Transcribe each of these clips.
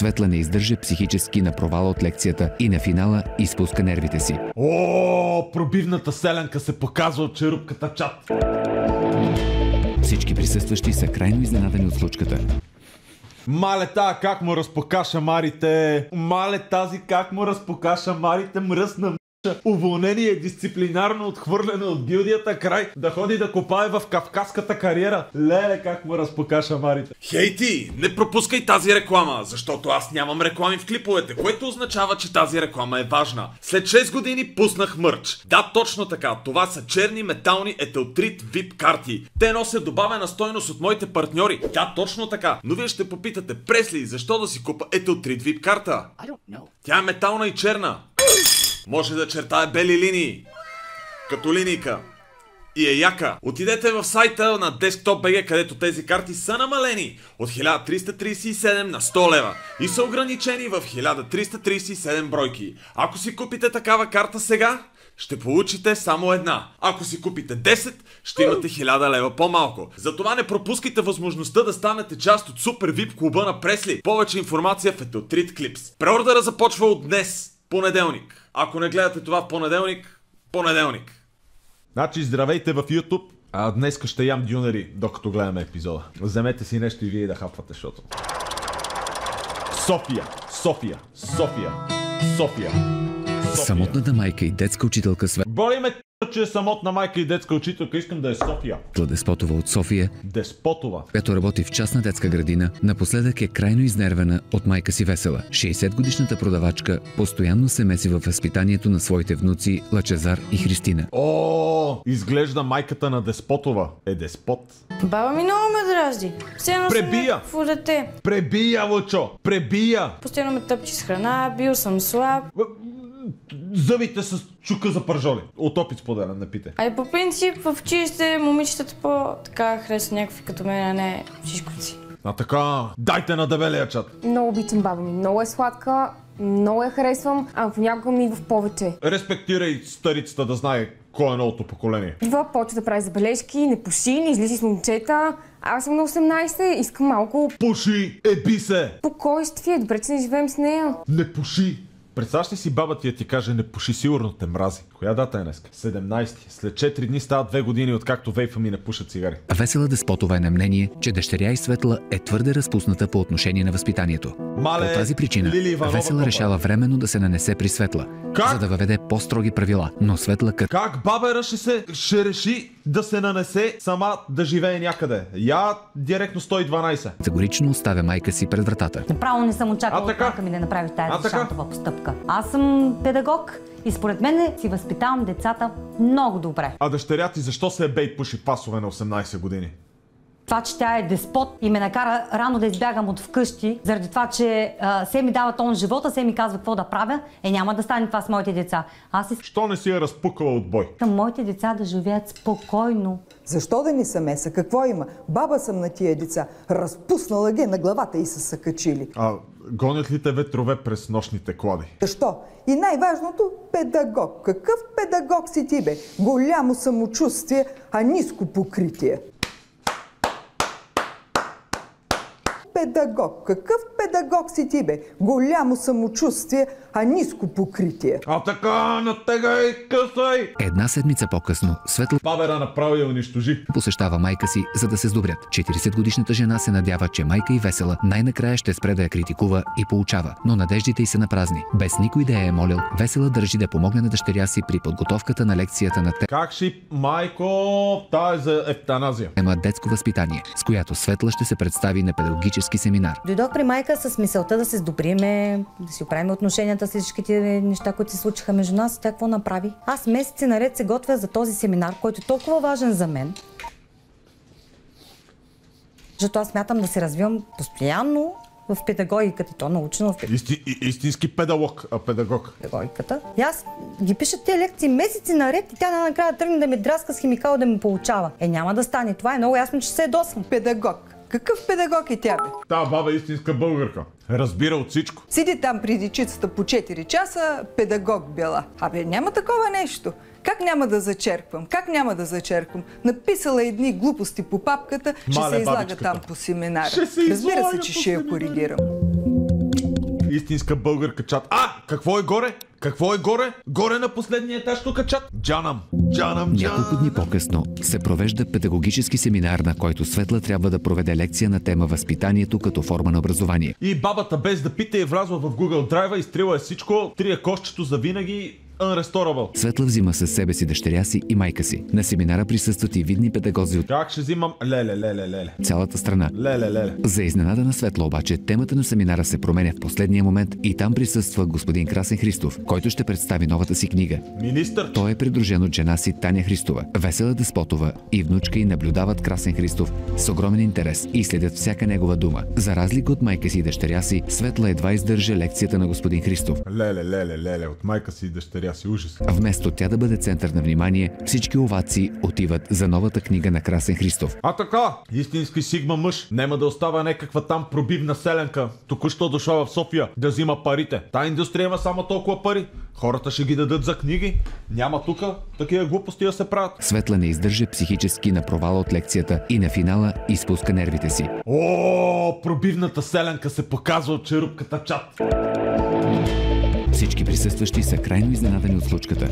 Светла не издържа психически на провала от лекцията и на финала изпуска нервите си. О, пробивната селенка се показва от черупката чат. Всички присъстващи са крайно изненадани от случката. Мале та, как му разпока шамарите. Мале тази, как му разпока шамарите, мръсна Уволнение дисциплинарно отхвърлено от гилдията край да ходи да копае в кавказската кариера. Леле, как му разпока шамарите. Хей ти, не пропускай тази реклама, защото аз нямам реклами в клиповете, което означава, че тази реклама е важна. След 6 години пуснах мърч. Да, точно така, това са черни метални етелтрит VIP карти. Те носят добавена стойност от моите партньори. Да, точно така. Но вие ще попитате, Пресли, защо да си купа етелтрит VIP карта? Тя е метална и черна. Може да чертае бели линии. Като линийка. И е яка. Отидете в сайта на Desktop.bg, където тези карти са намалени от 1337 на 100 лева и са ограничени в 1337 бройки. Ако си купите такава карта сега, ще получите само една. Ако си купите 10, ще имате 1000 лева по-малко. Затова не пропускайте възможността да станете част от супер VIP клуба на Пресли. Повече информация в Етелтрит Клипс. Преордера започва от днес, понеделник. Ако не гледате това в понеделник, понеделник. Значи здравейте в YouTube. А днес ще ям дюнери, докато гледаме епизода. Вземете си нещо и вие да хапвате, защото... София, София, София, София. София. Самотната майка и детска учителка Светла Боли ме че е самотна майка и детска учителка. Искам да е София. Деспотова от София, Деспотова. която работи в частна детска градина, напоследък е крайно изнервена от майка си Весела. 60-годишната продавачка постоянно се меси във възпитанието на своите внуци Лачезар и Христина. О, изглежда майката на Деспотова. Е деспот. Баба ми много ме дразди. Все едно съм Пребия! някакво дете. Пребия, Лъчо! Пребия! Постоянно ме тъпчи с храна, бил съм слаб. Зъбите с чука за пържоли. От опит споделям, не пите. А и по принцип в училище момичетата по-така харесват някакви като мен, а не шишковци. А така, дайте на дебелия чат. Много обичам баба ми. Много е сладка, много я харесвам, а понякога ми идва в повече. Респектирай старицата да знае кой е новото поколение. Идва, почва да прави забележки, не пуши, не излиза с момчета. Аз съм на 18, искам малко Пуши, еби се! спокойствие. Добре, че не живеем с нея. Не пуши! Представяш ли си баба ти да ти каже не пуши, сигурно те мрази. Коя дата е днес? 17. След 4 дни стават 2 години откакто вейфа ми не пушат цигари. Весела Деспотова е на мнение, че дъщеря и Светла е твърде разпусната по отношение на възпитанието. Мале, По тази причина Лили Иванова Весела топа. решава временно да се нанесе при Светла, Как? за да въведе по-строги правила. Но Светла като Как бабера ще се ще реши да се нанесе сама да живее някъде? Я директно 112. категорично оставя майка си пред вратата. Направо не съм очаквала А, така? ми да направи тази шантова постъпка. Аз съм педагог и според мен си възпитавам децата много добре. А дъщеря ти защо се е бей пуши пасове на 18 години? Това, че тя е деспот и ме накара рано да избягам от вкъщи, заради това, че а, се ми дава тон живота, се ми казва какво да правя, е няма да стане това с моите деца. Аз Що не си я разпукала от бой? искам моите деца да живеят спокойно. Защо да ни са меса? Какво има? Баба съм на тия деца. Разпуснала ги на главата и са се качили. А гонят ли те ветрове през нощните клади? Защо? И най-важното – педагог. Какъв педагог си ти, бе? Голямо самочувствие, а ниско покритие. Педагог. Какъв педагог си ти, бе? Голямо самочувствие, а ниско покритие. А така, натегай, късай! Една седмица по-късно Светла Бабера направо я унищожи. посещава майка си, за да се сдобрят. 40-годишната жена се надява, че майка и Весела най-накрая ще спре да я критикува и получава, но надеждите й са напразни. Без никой да я е молил, Весела държи да помогне на дъщеря си при подготовката на лекцията на Как ще... Майко, та е за ефтаназия. тема детско възпитание, с която Светла ще се представи на педагогически семинар. Дойдох при майка с мисълта да се сдобриме, да си оправим отношенията с всичките неща, които се случиха между нас тя какво направи. Аз месеци наред се готвя за този семинар, който е толкова важен за мен. Защото аз смятам да се развивам постоянно в педагогиката, и то научено в Исти, и- истински педагог, а педагог. педагогиката. И аз ги пиша тези лекции месеци наред и тя накрая тръгне да ме драска с химикал да ме получава. Е, няма да стане. Това е много ясно, че се ядосвам. Педагог. Какъв педагог е тя, бе? Та баба е истинска българка. Разбира от всичко. Седи там при дечицата по 4 часа, педагог била. Абе, няма такова нещо. Как няма да зачерквам? Как няма да зачерквам? Написала едни глупости по папката, ще Мале, се излага бабичката. там по семинара. Ще се Разбира се, че ще я коригирам. Истинска българка чат. А, какво е горе? Какво е горе? Горе на последния етаж тук чат. Джанам. Джанам, Няколко дни по-късно се провежда педагогически семинар, на който Светла трябва да проведе лекция на тема Възпитанието като форма на образование. И бабата без да пита е влязла в Google Drive, изтрила е всичко, трия кошчето за винаги, unrestorable. Светла взима със себе си дъщеря си и майка си. На семинара присъстват и видни педагози от Как ще взимам? Леле, леле, леле. цялата страна. Леле, леле. За изненада на Светла обаче, темата на семинара се променя в последния момент и там присъства господин Красен Христов, който ще представи новата си книга. Министър, Той е придружен от жена си Таня Христова. Весела Деспотова и внучка й наблюдават Красен Христов с огромен интерес и следят всяка негова дума. За разлика от майка си и дъщеря си, Светла едва издържа лекцията на господин Христов. Леле, леле, леле, от майка си и дъщеря си ужас. Вместо тя да бъде център на внимание, всички овации отиват за новата книга на Красен Христов. А така, истински сигма мъж, няма да остава някаква там пробивна селенка, току-що дошла в София да взима парите. Та индустрия има само толкова пари. Хората ще ги дадат за книги. Няма тука такива глупости да се правят. Светла не издържа психически на провала от лекцията и на финала изпуска нервите си. О, пробивната селенка се показва от черупката чат. Всички присъстващи са крайно изненадани от случката.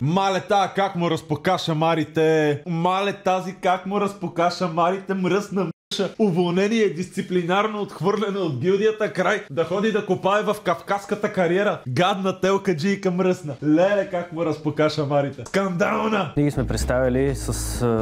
Мале та, как му разпока шамарите. Мале тази, как му разпока шамарите. Мръсна. Уволнение, дисциплинарно отхвърлено от гилдията край. Да ходи да копае в кавказската кариера. Гадна телка джийка мръсна. Леле, как му разпока шамарите. Скандална! Ние сме представили с,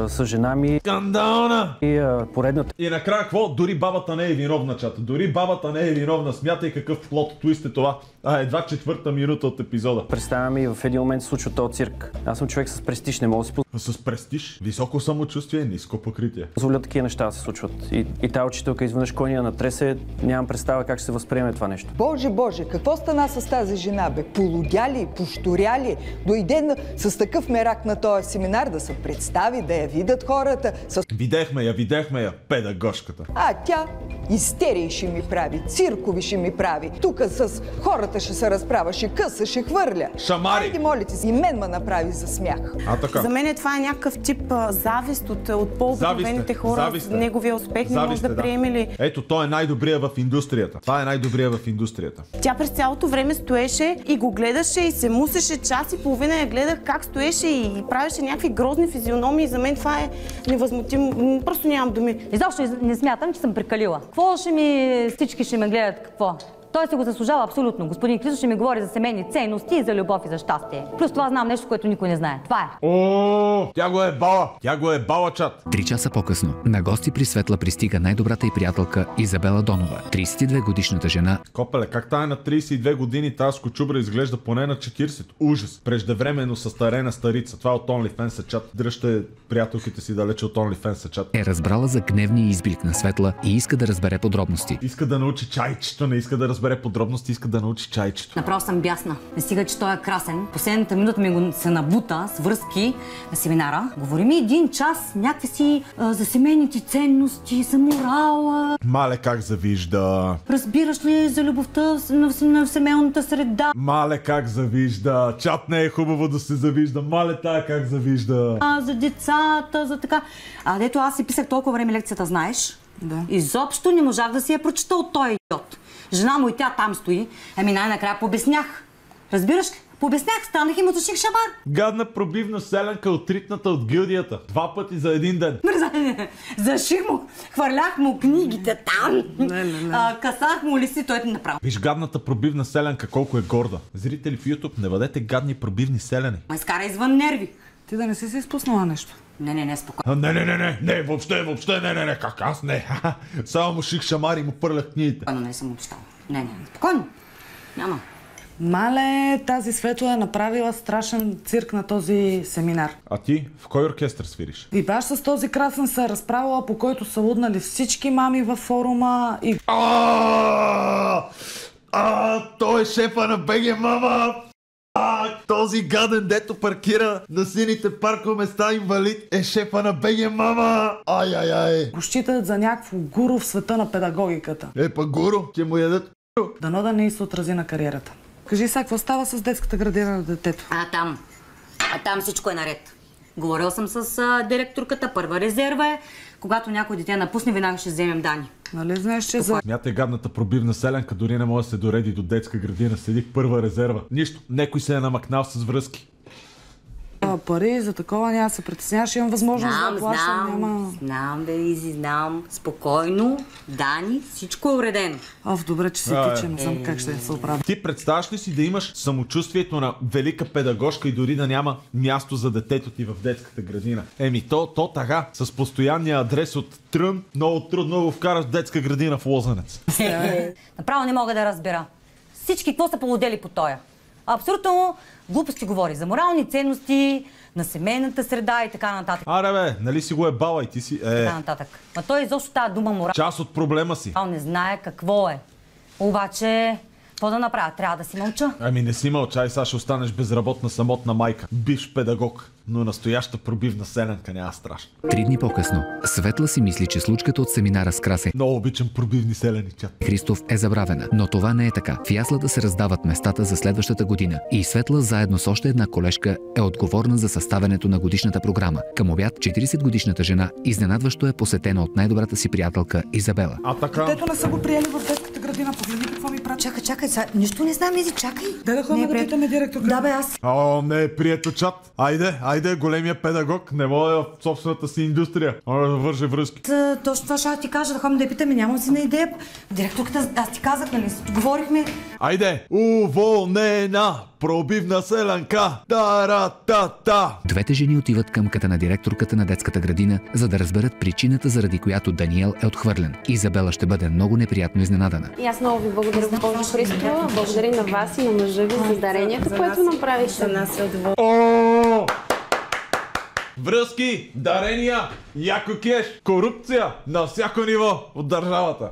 с жена ми Скандална! и а, поредната И накрая какво? Дори бабата не е виновна, чата. Дори бабата не е виновна. Смятай какъв плот твист е това. А, едва четвърта минута от епизода. представяме и в един момент случва този цирк. Аз съм човек с престиж, не мога да си С престиж, високо самочувствие, ниско покритие. позволя такива неща да се случват. И, и тази учителка изведнъж кой ни я натресе, нямам представа как ще се възприеме това нещо. Боже, Боже, какво стана с тази жена, бе? Полудя ли, пошторя ли? Дойде на, с такъв мерак на този семинар да се представи, да я видят хората. С... Видяхме я, видяхме я, педагошката. А тя истерии ще ми прави, циркови ще ми прави. Тук с хората ще се разправя, ще къса, ще хвърля. Шамари! Айде, моля ти и мен ме направи за смях. А така. За мен това е някакъв тип а, завист от, от по-обикновените Зависте, хора. зависте. Неговия успех не може Зависте, да приеме ли. Ето, той е най-добрия в индустрията. Това е най-добрия в индустрията. Тя през цялото време стоеше и го гледаше и се мусеше час и половина я гледах как стоеше и правеше някакви грозни физиономии. За мен това е невъзмутимо. Просто нямам думи. Изобщо не смятам, че съм прекалила. Какво ще ми, всички ще ме гледат, какво? Той се го заслужава абсолютно. Господин Крисо ще ми говори за семейни ценности и за любов и за щастие. Плюс това знам нещо, което никой не знае. Това е. О, тя го е бала! Тя го е бала, чат! Три часа по-късно на гости при Светла пристига най-добрата й приятелка Изабела Донова. 32 годишната жена Копеле, как тая на 32 години тази скочубра изглежда поне на 40? Ужас! Преждевременно състарена старица. Това е от OnlyFans чат. Дръжте приятелките си далече от OnlyFans чат. е разбрала за гневния изблик на Светла и иска да разбере подробности. Иска да научи чайчето, не иска да разбере подробности, иска да научи чайчето. Направо съм бясна. Не стига, че той е красен. Последната минута ми го се набута с връзки на семинара. Говори ми един час някакви си а, за семейните ценности, за морала. Мале как завижда. Разбираш ли за любовта на, на семейната среда? Мале как завижда. Чат не е хубаво да се завижда. Мале тая как завижда. А, за децата, за така. А дето аз си писах толкова време лекцията, знаеш? Да. Изобщо не можах да си я прочета от този идиот. Жена му и тя там стои. Ами най-накрая побеснях. Разбираш ли? Побеснях, станах и му заших шамар. Гадна пробивна селенка отритната от гилдията. Два пъти за един ден. Мърза, Заших му, хвърлях му книгите там. А, касах му листи, той ти направо. Виж гадната пробивна селенка колко е горда. Зрители в YouTube, не бъдете гадни пробивни селени. Ма изкара извън нерви. Ти да не си се изпуснала нещо. Не, не, не, спокойно. А, не, не, не, не, не, въобще, въобще, не, не, не, как аз не. Само му ших шамари и му пърлях книгите. Спокойно, не съм обещала. Не, не, спокойно. Няма. Мале, тази Светла е направила страшен цирк на този семинар. А ти в кой оркестър свириш? И баш с този красен се е разправила, по който са луднали всички мами във форума и А, а, той е шефа на БГ Мама! А, този гаден, дето паркира на сините паркоместа инвалид е шефа на БГ Мама! Ай, ай, ай! го считат за някакво гуру в света на педагогиката. Е, па гуру, ще му ядат Дано да не се отрази на кариерата. Кажи сега, какво става с детската градина на детето? А там. А там всичко е наред. Говорила съм с а, директорката, първа резерва е. Когато някой дете напусне, веднага ще вземем данни. Нали знаеш, че за... Смятай гадната пробивна селенка, дори не може да се дореди до детска градина. Седи в първа резерва. Нищо, некой се е намакнал с връзки. А, пари за такова няма се притесняваш, имам възможност Знам, да плащам, знам, няма... знам, Белизи, знам. Спокойно, Дани, всичко е уредено. Оф, добре, че се А, тича, не знам как ще се оправя. Ти представяш ли си да имаш самочувствието на велика педагожка и дори да няма място за детето ти в детската градина? Еми, то, то така, с постоянния адрес от Трън, много трудно го вкараш в детска градина в Лозенец. Направо не мога да разбера. Всички какво са полудели по тоя? Абсолютно глупости говори за морални ценности, на семейната среда и така нататък. Аре бе, нали си го е бала и ти си... Е, Така нататък. Ма той изобщо тази дума морал част от проблема си. не знае какво е. Обаче, какво да направя? Трябва да си мълча. Ами не си мълчай, сега ще останеш безработна самотна майка. Бивш педагог, но настояща пробивна селенка няма страшно. Три дни по-късно, Светла си мисли, че случката от семинара с Красе Много обичам пробивни селени чат. Христов е забравена, но това не е така. В яслата се раздават местата за следващата година и Светла заедно с още една колежка е отговорна за съставянето на годишната програма. Към обяд 40-годишната жена изненадващо е посетена от най-добрата си приятелка Изабела. А така... Детето не са го приели в детската градина, погледни прави. Чакай, чакай, сега, нищо не знам, Изи, чакай. Дай да ходим да питаме директорка. Да, бе, аз. О, не е прието чат. Айде, айде, големия педагог не може в собствената си индустрия. Може да върже връзки. Та, Точно това ще ти кажа, да ходим да я питаме, нямам си на идея. Директорката, аз ти казах, нали, говорихме. Айде, уволнена, пробивна селенка, та-ра-та-та. Двете жени отиват към къта на директорката на детската градина, за да разберат причината, заради която Даниел е отхвърлен. Изабела ще бъде много неприятно изненадана. И аз много ви благодаря, госпожо Христова. Благодаря на вас и на мъжа ви за дарението, което направихте. За нас е О! Връзки, дарения, яко кеш, корупция на всяко ниво от държавата.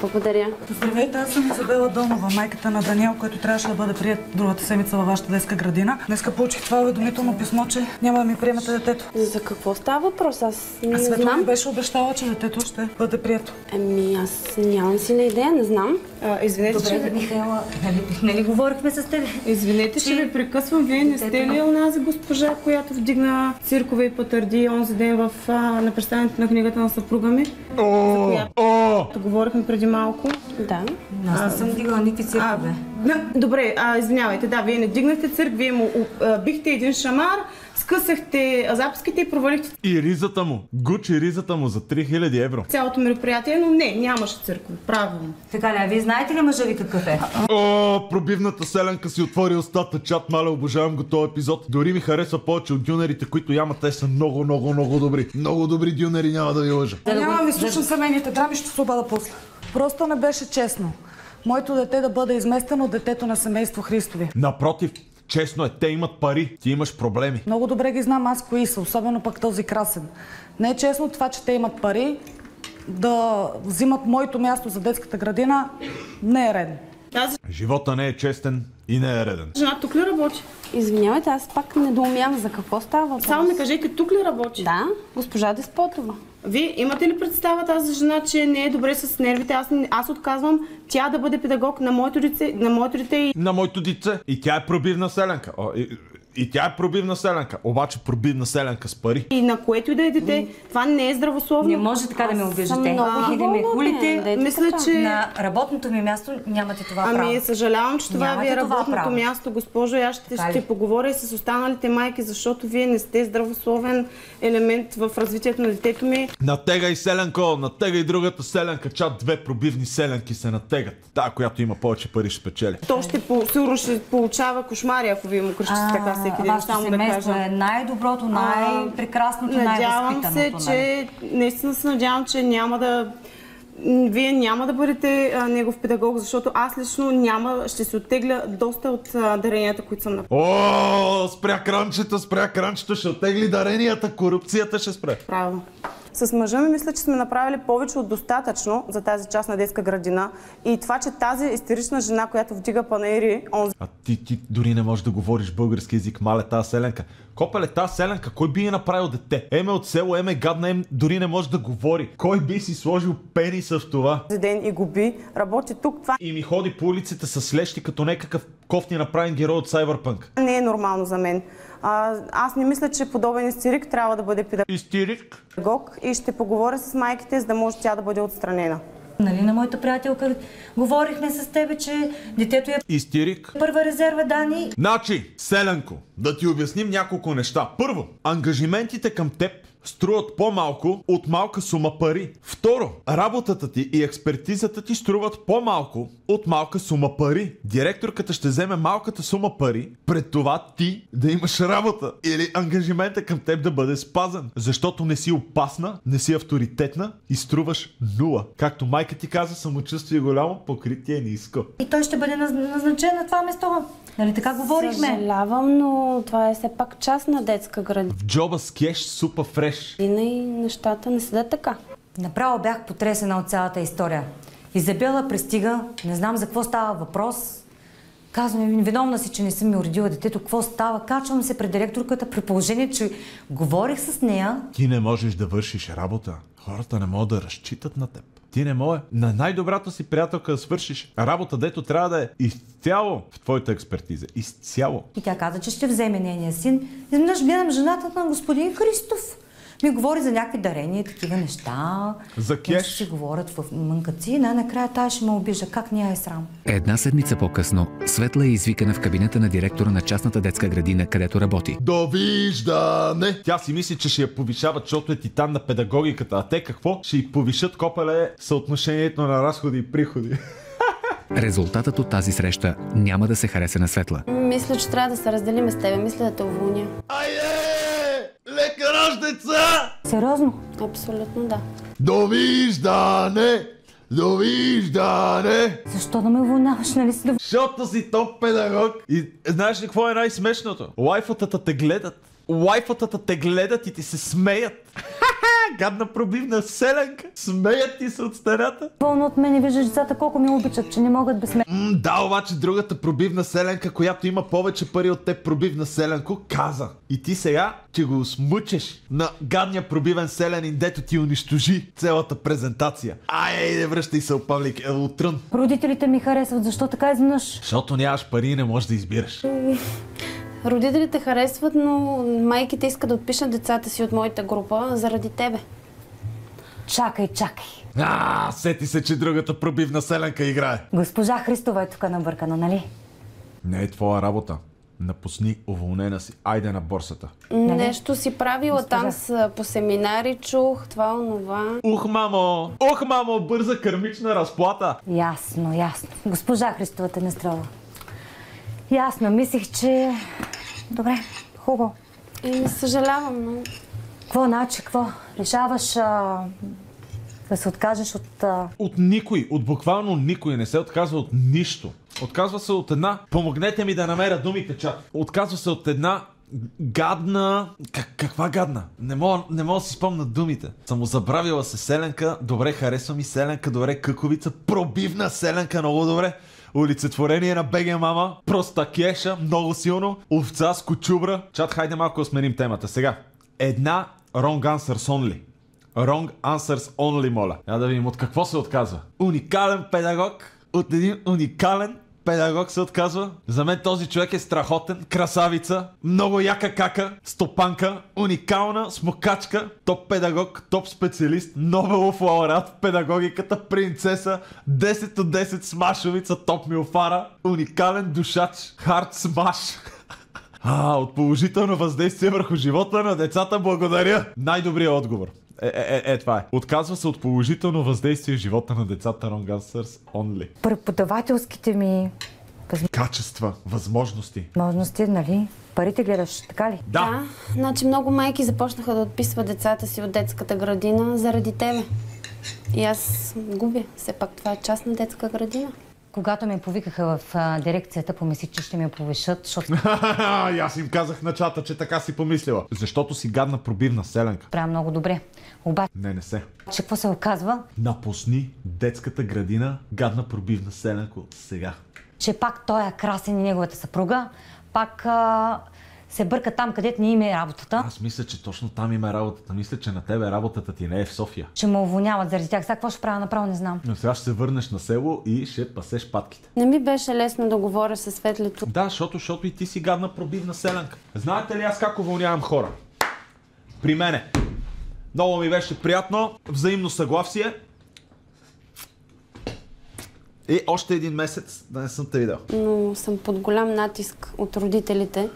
Благодаря. Здравейте, аз съм Изабела Донова, майката на Даниел, който трябваше да бъде прият другата седмица във вашата детска градина. Днеска получих това уведомително писмо, че няма да ми приемете детето. За какво става въпрос? Аз не А Светла знам. ми беше обещала, че детето ще бъде прието. Ами аз нямам си на идея, не знам. А, извинете, Добре, че... Михайла, нали, нали говорихме с теб? Извинете, че ви прекъсвам. Вие не сте ли онази госпожа, която вдигна циркове и пътърди онзи ден в, а, на представянето на книгата на съпруга ми? О, която- о, Говорихме преди малко. Да. Аз не съм дигала никакви циркове. А, добре, а, извинявайте, да, вие не дигнахте цирк, вие му а, бихте един шамар, скъсахте записките и провалихте и ризата му, гучи ризата му за 3000 евро. цялото мероприятие, но не, нямаше циркове. Правилно. Така ли, а вие знаете ли мъжа ви какъв е? О, пробивната селенка си отвори устата, чат, маля, обожавам го този епизод. Дори ми харесва повече от дюнерите, които яма, те са много, много, много добри. Много добри дюнери, няма да ви лъжа. Да няма да ви слушам семейните драми, ще се обада после. Просто не беше честно. Моето дете да бъде изместено от детето на семейство Христови. Напротив, честно е, те имат пари, ти имаш проблеми. Много добре ги знам аз кои са, особено пък този красен. Не е честно това, че те имат пари, да взимат моето място за детската градина, не е редно. Тази Живота не е честен и не е реден. жена тук ли работи? Извинявайте, аз пак недоумявам за какво става въпрос. Само ми кажете, тук ли работи? Да, госпожа Деспотова. Вие имате ли представа тази жена, че не е добре с нервите? Аз, не- аз отказвам тя да бъде педагог на моето дете, на моето дете и На моето дице. И тя е пробивна селенка. О, и, и тя е пробивна селенка. Обаче пробивна селенка с пари. и на което и да е дете. Това не е здравословно. Не може така да ме обиждате. много И да ме хулите. Мисля, че... На работното ми място нямате това право. Ами, съжалявам, че това ви е работното право. място, госпожо. И аз ще, поговоря и с останалите майки, защото вие не сте здравословен елемент в развитието на детето ми. Натегай селенко, натегай другата селенка. Чат две пробивни селенки се натегат. Та, която има повече пари, ще спечели. То ще ще получава кошмари, ако вие му кръщите така всеки ден. Вашето Само да семейство кажа. е най-доброто, най-прекрасното, Надявам се, най-възпитаното. нали? че наистина се надявам, че няма да вие няма да бъдете а, негов педагог, защото аз лично няма, ще се оттегля доста от а, даренията, които съм направила. О, спря кранчета, спря кранчета, ще оттегли даренията, корупцията ще спре. Правилно. С мъжа ми мисля, че сме направили повече от достатъчно за тази част на детска градина. И това, че тази истерична жена, която вдига панаири, он А ти, ти дори не можеш да говориш български язик, мале тази селенка. Копеле, тази селенка, кой би я направил дете? Еме от село, еме гадна, ем дори не може да говори. Кой би си сложил пениса в това? този ден и губи, работи тук. Това И ми ходи по улиците с лещи като някакъв кофти направен герой от Cyberpunk. Не е нормално за мен. А, аз не мисля, че подобен истерик трябва да бъде Истерик? педагог и ще поговоря с майките, за да може тя да бъде отстранена. Нали на моята приятелка говорихме с тебе, че детето е Истерик? първа резерва Дани. Значи, Селенко, да ти обясним няколко неща. Първо, ангажиментите към теб струват по-малко от малка сума пари. Второ, работата ти и експертизата ти струват по-малко от малка сума пари. Директорката ще вземе малката сума пари пред това ти да имаш работа или ангажимента към теб да бъде спазен. Защото не си опасна, не си авторитетна и струваш нула. Както майка ти каза, самочувствие голямо, покритие ниско. И той ще бъде наз- назначен на това место. Нали така говорихме? Съжалявам, но това е все пак частна детска градина В джоба с кеш супа фреш. и нещата не седат така. Направо бях потресена от цялата история. Изабела пристига, не знам за какво става въпрос. Казвам, ми, виновна си, че не съм ми уредила детето. Какво става? Качвам се пред директорката при положение, че говорих с нея. Ти не можеш да вършиш работа. Хората не могат да разчитат на теб. Ти не може на най-добрата си приятелка да свършиш работа, дето трябва да е изцяло в твоята експертиза. Изцяло. И тя каза, че ще вземе нейния син. Изведнъж гледам жената на господин Христов. Ми говори за някакви дарения и такива неща. За кеш? Нещо си говорят в мънкаци и най-накрая тая ще ме обижа. Как ни е срам? Една седмица по-късно Светла е извикана в кабинета на директора на частната детска градина, където работи. Довиждане! Тя си мисли, че ще я повишават, защото е титан на педагогиката. А те какво? Ще й повишат копеле съотношението на разходи и приходи. Резултатът от тази среща няма да се хареса на Светла. Мисля, че трябва да се разделим с тебе. Мисля да те уволня. Айде! Лека рож деца! Сериозно? Абсолютно да. Довиждане! Довиждане! Защо да ме уволняваш, нали си да... Защото си топ педагог. И знаеш ли какво е най-смешното? Лайфатата те гледат. Лайфатата те гледат и ти се смеят. Гадна пробивна селенка. Смеят ти се от стената. Пълно от мен и виждаш децата колко ми обичат, че не могат без мен. М, да, обаче другата пробивна селенка, която има повече пари от теб пробивна селенко, каза. И ти сега, че го смучеш на гадния пробивен селянин, дето ти унищожи цялата презентация. Ай, не връщай се, Павлик, е, отрън. Родителите ми харесват, защо така изведнъж? Защото нямаш пари и не можеш да избираш. Родителите харесват, но майките искат да отпишат децата си от моята група заради тебе. Чакай, чакай. А, сети се, че другата пробивна селенка играе. Госпожа Христова е тук набъркана, нали? Не е твоя работа. Напусни, уволнена си. Айде на борсата. Нещо си правила там с, по семинари, чух, това, онова. Ух, мамо! Ух, мамо! Бърза кърмична разплата! Ясно, ясно. Госпожа Христова те не струва. Ясно, мислих, че... Добре, хубаво. И съжалявам, но... Какво значи, какво? Решаваш а, да се откажеш от... А... От никой, от буквално никой не се отказва от нищо. Отказва се от една... Помогнете ми да намеря думите, чат. Отказва се от една гадна... Как, каква гадна? Не мога, не мога да си спомня думите. Самозабравила се Селенка, добре харесва ми Селенка, добре къковица, пробивна Селенка, много добре. Олицетворение на БГ мама, проста кеша, много силно, овца с кочубра. Чат, хайде малко да сменим темата. Сега, една wrong answers only. Wrong answers only, моля. Я да видим от какво се отказва. Уникален педагог, от един уникален педагог се отказва. За мен този човек е страхотен, красавица, много яка кака, стопанка, уникална, смокачка, топ педагог, топ специалист, Нобелов лауреат в педагогиката, принцеса, 10 от 10 смашовица, топ милфара, уникален душач, хард смаш. А, от положително въздействие върху живота на децата, благодаря. Най-добрият отговор. Е, е, е, е, това е. Отказва се от положително въздействие в живота на децата Wrong Answers Only. Преподавателските ми Качества, възможности. възможности, нали? Парите гледаш, така ли? Да. да. Значи много майки започнаха да отписват децата си от детската градина заради тебе. И аз губя. Все пак това е частна детска градина. Когато ме повикаха в а, дирекцията, помислих, че ще ме повишат, защото И аз им казах на чата, че така си помислила. Защото си гадна пробивна селенка. правя много добре. Обаче, Не, не се. какво се оказва? Напусни детската градина, гадна пробивна селенко, сега. Че пак той е красен и неговата съпруга, пак а, се бърка там, където не им е работата. Аз мисля, че точно там има работата. Мисля, че на тебе работата ти не е в София. Ще ме уволняват заради тях. Сега какво ще правя направо, не знам. Но сега ще се върнеш на село и ще пасеш патките. Не ми беше лесно да говоря с Светлито. Да, защото, защото и ти си гадна пробивна селенка. Знаете ли аз как уволнявам хора? При мене. Много ми беше приятно, взаимно съгласие. И още един месец да не съм те видял. Но съм под голям натиск от родителите.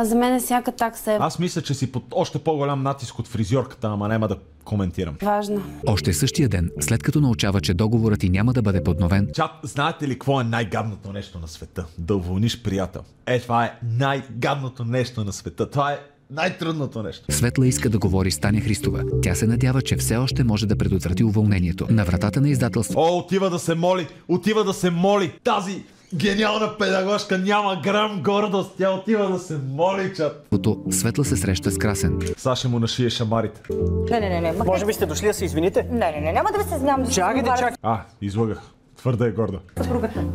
А за мен всяка такса е Аз мисля, че си под още по-голям натиск от фризьорката, ама няма да коментирам. важна. Още същия ден, след като научава, че договорът и няма да бъде подновен, Чат, знаете ли какво е най-гадното нещо на света? Да уволниш приятел. Е, това е най-гадното нещо на света. Това е най-трудното нещо. Светла иска да говори с Таня Христова. Тя се надява, че все още може да предотврати уволнението. На вратата на издателството О, отива да се моли, отива да се моли. Тази гениална педагожка няма грам гордост. Тя отива да се моли, чат. Светла се среща с Красен. Саша му нашие шамарите. Не, не, не, не. Може би сте дошли да се извините? Не, не, не, няма да ви се знам. Да Чакайте, чакайте. А, излагах. Твърда е горда.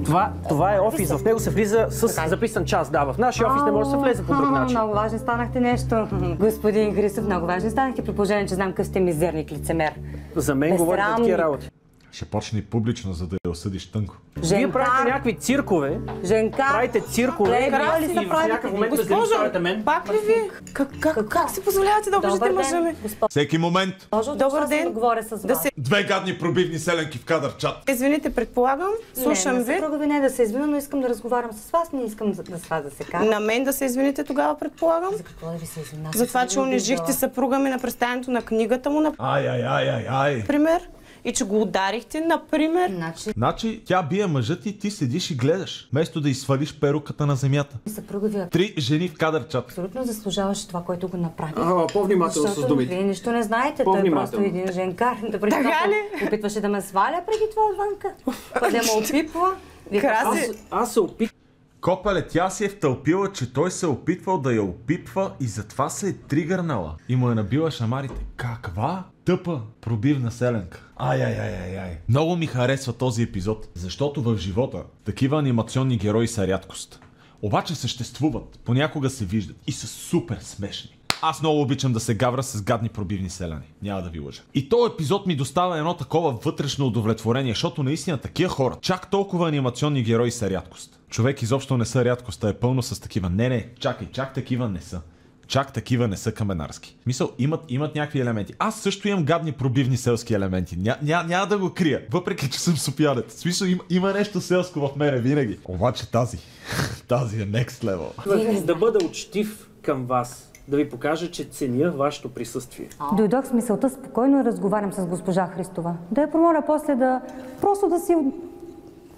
Това, това е офис, в него се влиза с записан час. Да, в нашия офис не може да се влезе по друг начин. Много важни станахте нещо. Господин Христов, много важни станахте, при положение, че знам къв сте мизерник лицемер. За мен говорите такива работи. Ще почне публично, за да я осъдиш тънко. Вие правите някакви циркове. Женкар. Правите циркове Гледай ли са в правите някакъв момент Госпожо, мен. пак ли вие? Как, как, как си позволявате да обиждате мъжа ми? Всеки момент. Добър ден. Да говоря с вас. Да се... Две гадни пробивни селенки в кадър чат. Извините, предполагам. Слушам не, ви. Не, ви не е да се извина, но искам да разговарям с вас. Не искам да с вас да се кажа. На мен да се извините тогава, предполагам. За какво да ви се извина? За това, че унижихте съпруга ми на представянето на книгата му, Ай, ай, ай, ай, ай. например. И че го ударихте, например. Значи, Значи тя бие мъжът и ти седиш и гледаш, вместо да извалиш перуката на земята. съпруга ви Три жени в кадър чат. абсолютно заслужаваше това, което го направи. А, по-внимателно с думите. Вие нищо не знаете. Той е просто По-внимателно. един женкар. Да Така ли? Опитваше да ме сваля преди това отвънка. Къде ме опипва. Аз, аз се опитвам. Копеле, тя си е втълпила, че той се е опитвал да я опипва и затова се е тригърнала. И му е набила шамарите. Каква тъпа пробивна селенка. Ай, ай, ай, ай, ай. Много ми харесва този епизод, защото в живота такива анимационни герои са рядкост. Обаче съществуват, понякога се виждат и са супер смешни. Аз много обичам да се гавра с гадни пробивни селяни. Няма да ви лъжа. И този епизод ми доставя едно такова вътрешно удовлетворение, защото наистина такива хора, чак толкова анимационни герои са рядкост. Човек изобщо не са рядкост, а е пълно с такива. Не, не, чакай, чак такива не са. Чак такива не са каменарски. Мисъл, имат, имат някакви елементи. Аз също имам гадни пробивни селски елементи. Ня, ня, няма да го крия. Въпреки, че съм сопянец. В смисъл, има, има нещо селско в мене винаги. Обаче тази, тази е next level. Да бъда учтив към вас. Да ви покажа, че ценя вашето присъствие. Дойдох с мисълта спокойно и разговарям с госпожа Христова. Да я помоля после да просто да си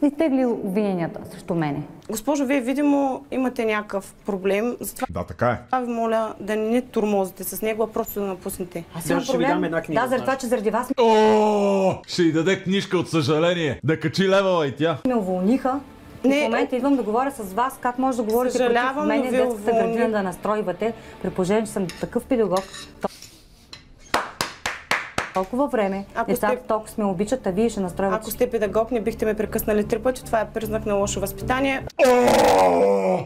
изтегли обвиненията срещу мене. Госпожо, вие видимо имате някакъв проблем. Затова Да, така е. ви моля да не ни турмозите с него, а просто да напуснете. Аз имам проблем. Да, заради това, че заради вас О, ще й даде книжка от съжаление. Да качи левела и тя. ме уволниха. И в момента идвам да говоря с вас как може да говорите против Съжалявам, мен но и ви детската уволних. градина да настройвате, при положение, че съм такъв педагог. Толкова време, Ако децата сте- толкова сме обичат, а вие ще настройвате. Ако сте педагог, не бихте ме прекъснали три пъти. Това е признак на лошо възпитание. О!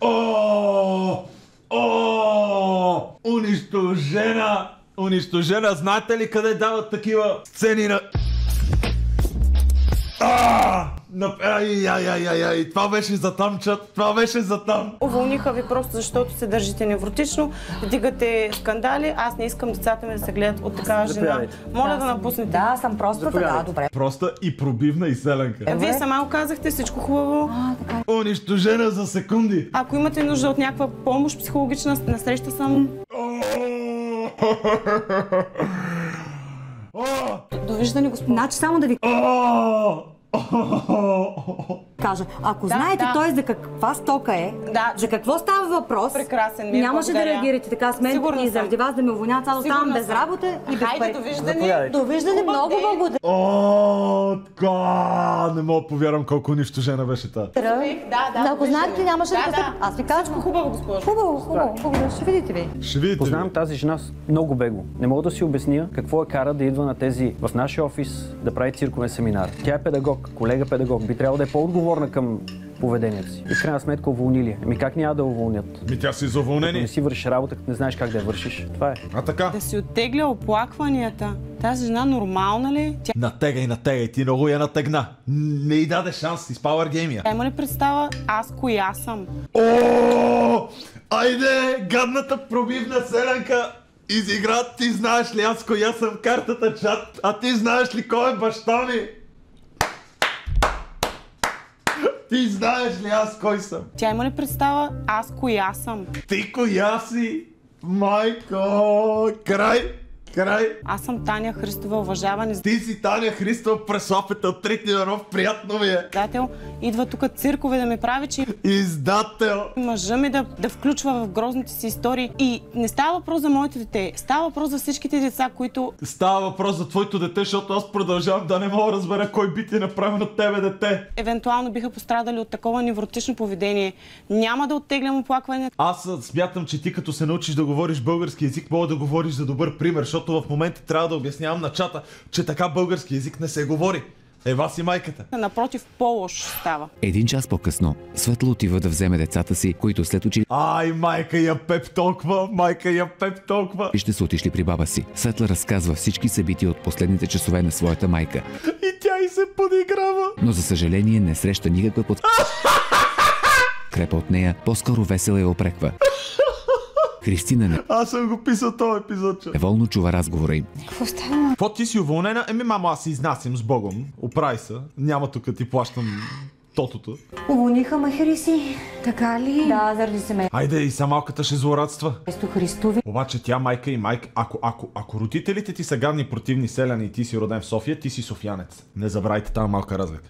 О! О! Унищожена! Унищожена! Знаете ли къде дават такива сцени на... А! На... Ай, ай, ай, ай, ай, това беше за там, чат. Това беше за там. Уволниха ви просто защото се държите невротично, вдигате скандали. Аз не искам децата ми да се гледат от такава жена. Моля да, напуснете. Да, съм просто така, добре. Проста и пробивна и селенка. Вие сама го казахте, всичко хубаво. Унищожена за секунди. Ако имате нужда от някаква помощ психологична, насреща съм. Довиждане, господин. Значи само да ви кажа, ако Да, знаете да. той за каква стока е, Да. за какво става въпрос, Прекрасен ми е, нямаше да благодаря. реагирате така с мен Сигурна и заради съм. вас да ме уволняват, цяло Сигурна оставам без работа и без Хайде, пари. довиждане. Довиждане, Хубав много благодаря. О, така! Не мога да повярвам колко унищожена беше та. Да, да, Да, ако знаете, нямаше да Да, да. Аз ви казвам. Хубаво, госпожо. Хубаво, хубаво, хубаво. Ще видите ви. Ще видите. Познавам тази жена много бегло. Не мога да си обясня какво е кара да идва на тези в нашия офис да прави цирковен семинар. Тя е педагог, колега педагог. Би трябвало да е по-отговорна към поведението си. И в крайна сметка уволнили. Ами как няма да уволнят? Ми тя си за Като уволнение. не си вършиш работа, като не знаеш как да я вършиш. Това е. А така? Да си оттегля оплакванията. Тази жена нормална ли? Тя Натегай, натегай, ти много я натегна. Не й даде шанс, изпауър геймия. има ли представа аз коя съм? О, айде, гадната пробивна селянка. Изигра, ти знаеш ли аз коя съм картата чат, а ти знаеш ли кой е баща ми? Ти знаеш ли аз кой съм? Тя има ли представа аз коя съм? Ти коя си? Майко, край, край. Аз съм Таня Христова, уважаван Ти си Таня Христова, пресопета от Трите Иванов, приятно ми е. издател. Идва тук циркове да ме прави, че Издател. мъжа ми да, да включва в грозните си истории. И не става въпрос за моите дете, става въпрос за всичките деца, които Става въпрос за твоето дете, защото аз продължавам да не мога да разбера кой би ти направил на тебе дете. евентуално биха пострадали от такова невротично поведение. Няма да оттеглям оплакване. Аз смятам, че ти като се научиш да говориш български язик, мога да говориш за добър пример, защото в момента трябва да обяснявам на чата, че така български язик не се говори. Ева си майката. Напротив, по-лош става. Един час по-късно, Светла отива да вземе децата си, които след училище Ай, майка я пеп толкова, майка я пеп толкова. са отишли при баба си. Светла разказва всички събития от последните часове на своята майка, И тя и се подиграва. но за съжаление не среща никаква подкрепа от нея, по-скоро весела я опреква. Христина не Аз съм го писал този епизод, че. неволно чува разговора им. Какво става? Какво ти си уволнена? Еми, мамо, аз се изнасям с Богом. Оправи се. Няма тук ти плащам тотото. Уволниха ме Хриси. Така ли? Да, заради семейството Айде и са малката ще злорадства. Христови. Обаче тя майка и майка, ако, ако, ако родителите ти са гадни противни селяни и ти си роден в София, ти си софиянец. Не забравяйте тази малка разлика.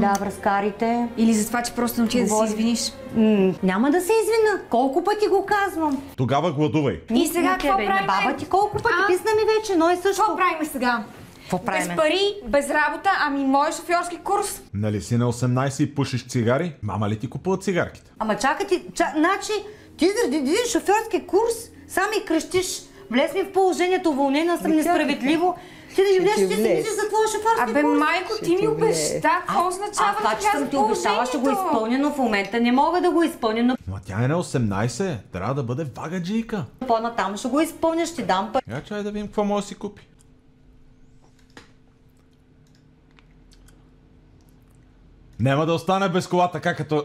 Да, връзкарите. Или за това, че просто не отида да се Говори. извиниш. М, няма да се извина. Колко пъти го казвам? Тогава гладувай. И сега какво правим? баба ти колко пъти? А? Писна ми вече, но е също. Какво правим сега? Какво Без правим? пари, без работа, ами мой шофьорски курс. Нали си на 18 и пушиш цигари? Мама ли ти купува цигарките? Ама чакай ти, ча, значи ти заради един шофьорски курс сам и крещиш. Влез ми в положението, уволнена съм несправедливо. Ти да живееш, ти ти си мислиш за твоя шофьорски Абе, курс. майко, ти ми обеща. Какво означава Аз това, че съм ти обещала, ще го изпълня, но в момента не мога да го изпълня, но Ма тя е на 18, трябва да бъде вагаджийка. по-натам ще го изпълня, ще дам пари. Я чай да видим какво може да си купи. Няма да остане без кола, така като...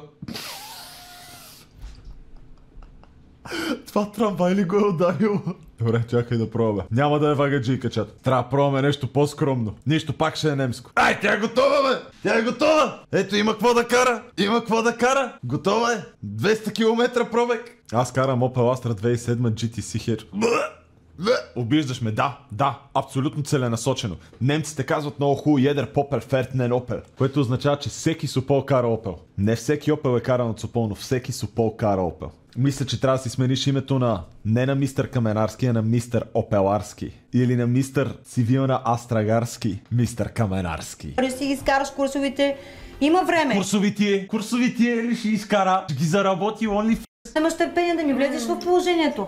Това трамвай ли го е ударило? Добре, чакай да пробваме. Няма да е вагаджийка, чат. Трябва да пробваме нещо по-скромно. Нищо пак ще е немско. Ай, тя е готова, бе! Тя е готова! Ето, има какво да кара! Има какво да кара! Готова е! 200 км пробег! Аз карам Opel Astra 2007 GTC Hatch. Обиждаш ме, да, да, абсолютно целенасочено. Немците казват много хубаво едър попер фертнен опел, което означава, че всеки супол кара опел. Не всеки опел е каран от супол, но всеки супол кара опел. Мисля, че трябва да си смениш името на не на мистер Каменарски, а на мистер Опеларски. Или на мистер Цивилна Астрагарски, мистер Каменарски. Да си изкараш курсовите. Има време. Курсовитие, курсовитие ли ще изкара? Ще ги заработи онли Имаш търпение да ми влезеш в положението.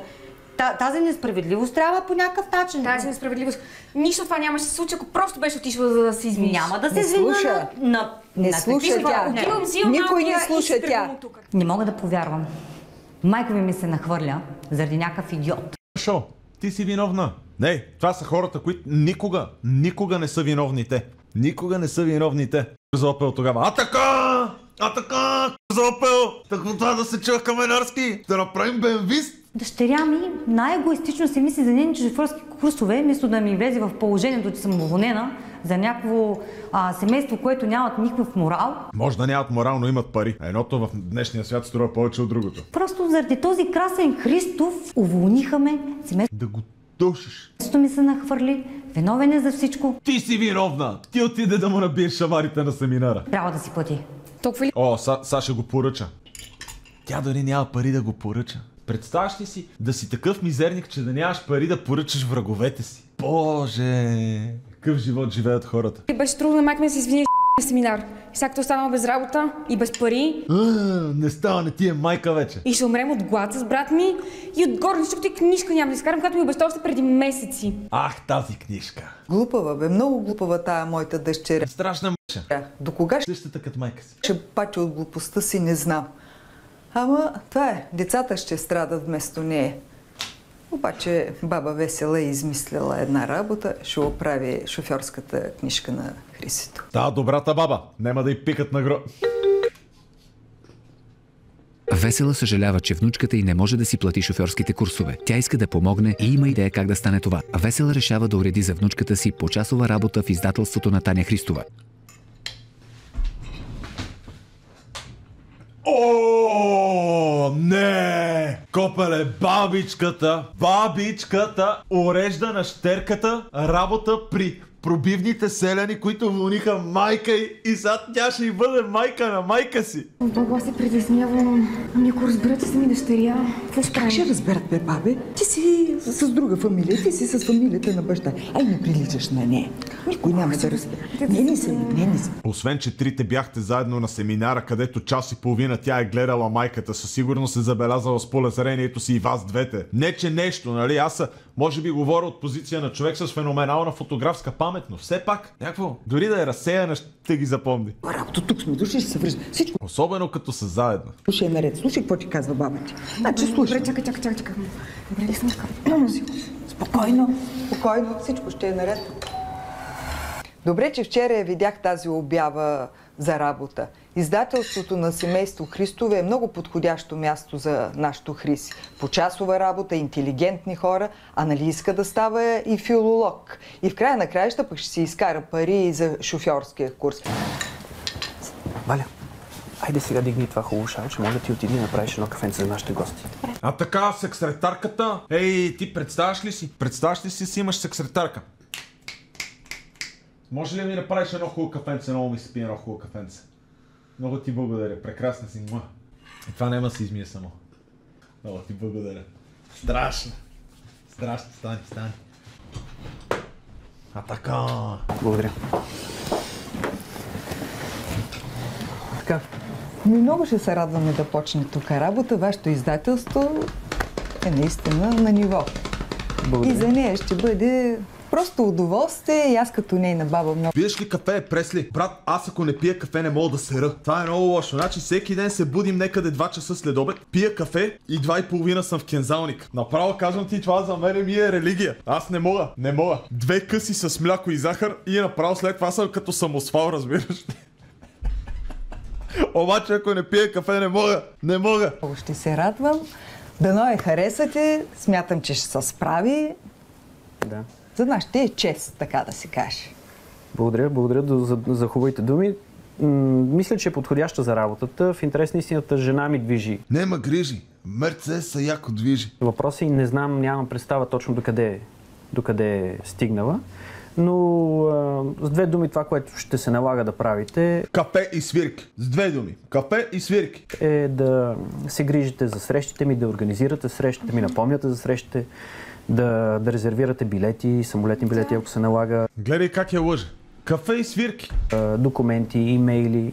Та, тази несправедливост трябва по някакъв начин. Тази несправедливост. Нищо това нямаше да се случи, ако просто беше отишла за да се извиниш. Няма да се извиня слуша. на, на, Не на слуша такива- тя. Не. Отивам, взимам Никой не слуша тя. тук. Не мога да повярвам. Майко ми ми се нахвърля заради някакъв идиот. Шо, ти си виновна. Не, това са хората, които никога, никога не са виновните. Никога не са виновните. За Опел тогава. А така! А така! За Опел! Така това да се чува Каменарски! Да направим бенвист! Дъщеря ми най-егоистично се мисли за нейните шофьорски курсове, вместо да ми влезе в положението, че съм уволнена за някакво а, семейство, което нямат никакъв морал. Може да нямат морал, но имат пари. Едното в днешния свят струва повече от другото. Просто заради този красен Христов уволниха ме, семейството Да го душиш. ми се нахвърли, виновен е за всичко. Ти си виновна! Ти отиде да му набиеш шамарите на семинара. Трябва да си плати. Толкова ли? О, са, са ще го поръча. Тя дори няма пари да го поръча. Представяш ли си да си такъв мизерник, че да нямаш пари да поръчаш враговете си? Боже, какъв живот живеят хората. Беше трудно на майка ми се извини. семинар. Сега като останала без работа и без пари А, не става, не ти е майка вече. и ще умрем от глад с брат ми и от горни, защото и книжка няма да изкарам, която ми обеща още преди месеци. Ах, тази книжка. Глупава бе, много глупава тая моята дъщеря. Страшна мъша. До кога ще, Същата като майка си. ще пачи от глупостта си, не знам. Ама това е, децата ще страдат вместо нея. Обаче баба Весела е измислила една работа, ще оправи шофьорската книжка на Хрисито. Та добрата баба. Нема да й пикат на гро... Весела съжалява, че внучката й не може да си плати шофьорските курсове. Тя иска да помогне и има идея как да стане това. Весела решава да уреди за внучката си почасова работа в издателството на Таня Христова. О, не! Копеле, бабичката, бабичката урежда на щерката работа при пробивните селяни, които вълниха майка и сега тя ще й бъде майка на майка си. Баба се притеснявам. Ами ако разберете си ми дъщеря, какво ще Как ще разберат, бе, бабе? Ти си с друга фамилия, ти си с фамилията на баща. Ай, не приличаш на нея. Никой няма да разбере. Не, не се, не, не се. Освен, че трите бяхте заедно на семинара, където час и половина тя е гледала майката, със сигурност се забелязала с полезрението си и вас двете. Не, че нещо, нали? Аз може би говоря от позиция на човек с феноменална фотографска памет, но все пак, някакво, дори да е разсеяна, ще ги запомни. Работа, тук сме дошли, ще се връща. Всичко Особено като са заедно. слушай наред. Слушай какво ти казва баба ти. Значи слушай. Добре, чакай, чакай, чакай, чакай. Добре ли съм така? Спокойно, спокойно, всичко ще е наред. Добре, че вчера я видях тази обява за работа. Издателството на семейство Христове е много подходящо място за нашото Хриси. Почасова работа, интелигентни хора, а нали иска да става и филолог. И в края на краища пък ще си изкара пари за шофьорския курс. Валя, айде сега дигни това хубаво шалче, може да ти отиди и направиш едно кафенце за нашите гости. А така, секретарката? Ей, ти представяш ли си? Представяш ли си си имаш секретарка? Може ли да ми направиш едно хубаво кафенце? Много ми се пие едно хубаво кафенце. Много ти благодаря. Прекрасна си. Муа. И това няма се измие само. Много ти благодаря. Страшно. Страшно. Стани, стани. А така. Благодаря. Така, Ми много ще се радваме да почне тук работа. Вашето издателство е наистина на ниво. И благодаря. за нея ще бъде просто удоволствие и аз като нейна баба много. Пиеш ли кафе, Пресли? Брат, аз ако не пия кафе не мога да сера. Това е много лошо. Значи всеки ден се будим некъде 2 часа след обед, пия кафе и 2 и половина съм в кензалник. Направо казвам ти, това за мен ми е религия. Аз не мога, не мога. Две къси с мляко и захар и направо след това съм като самосвал, разбираш ли? Обаче ако не пия кафе не мога, не мога. Ще се радвам. Дано я харесате. Смятам, че ще се справи. Да. За нас ще е чест, така да се каже. Благодаря, благодаря за, за хубавите думи. М, мисля, че е подходяща за работата. В интерес на истината, жена ми движи. Нема грижи. Мерцес са яко движи. Въпроса и не знам, нямам представа точно докъде, докъде е стигнала. Но а, с две думи това, което ще се налага да правите, Кафе и свирки. С две думи. Кафе и свирки. е да се грижите за срещите ми, да организирате срещите ми, напомняте за срещите, да, да резервирате билети, самолетни билети, ако се налага, Гледай как я лъже. Кафе и свирки. документи, имейли.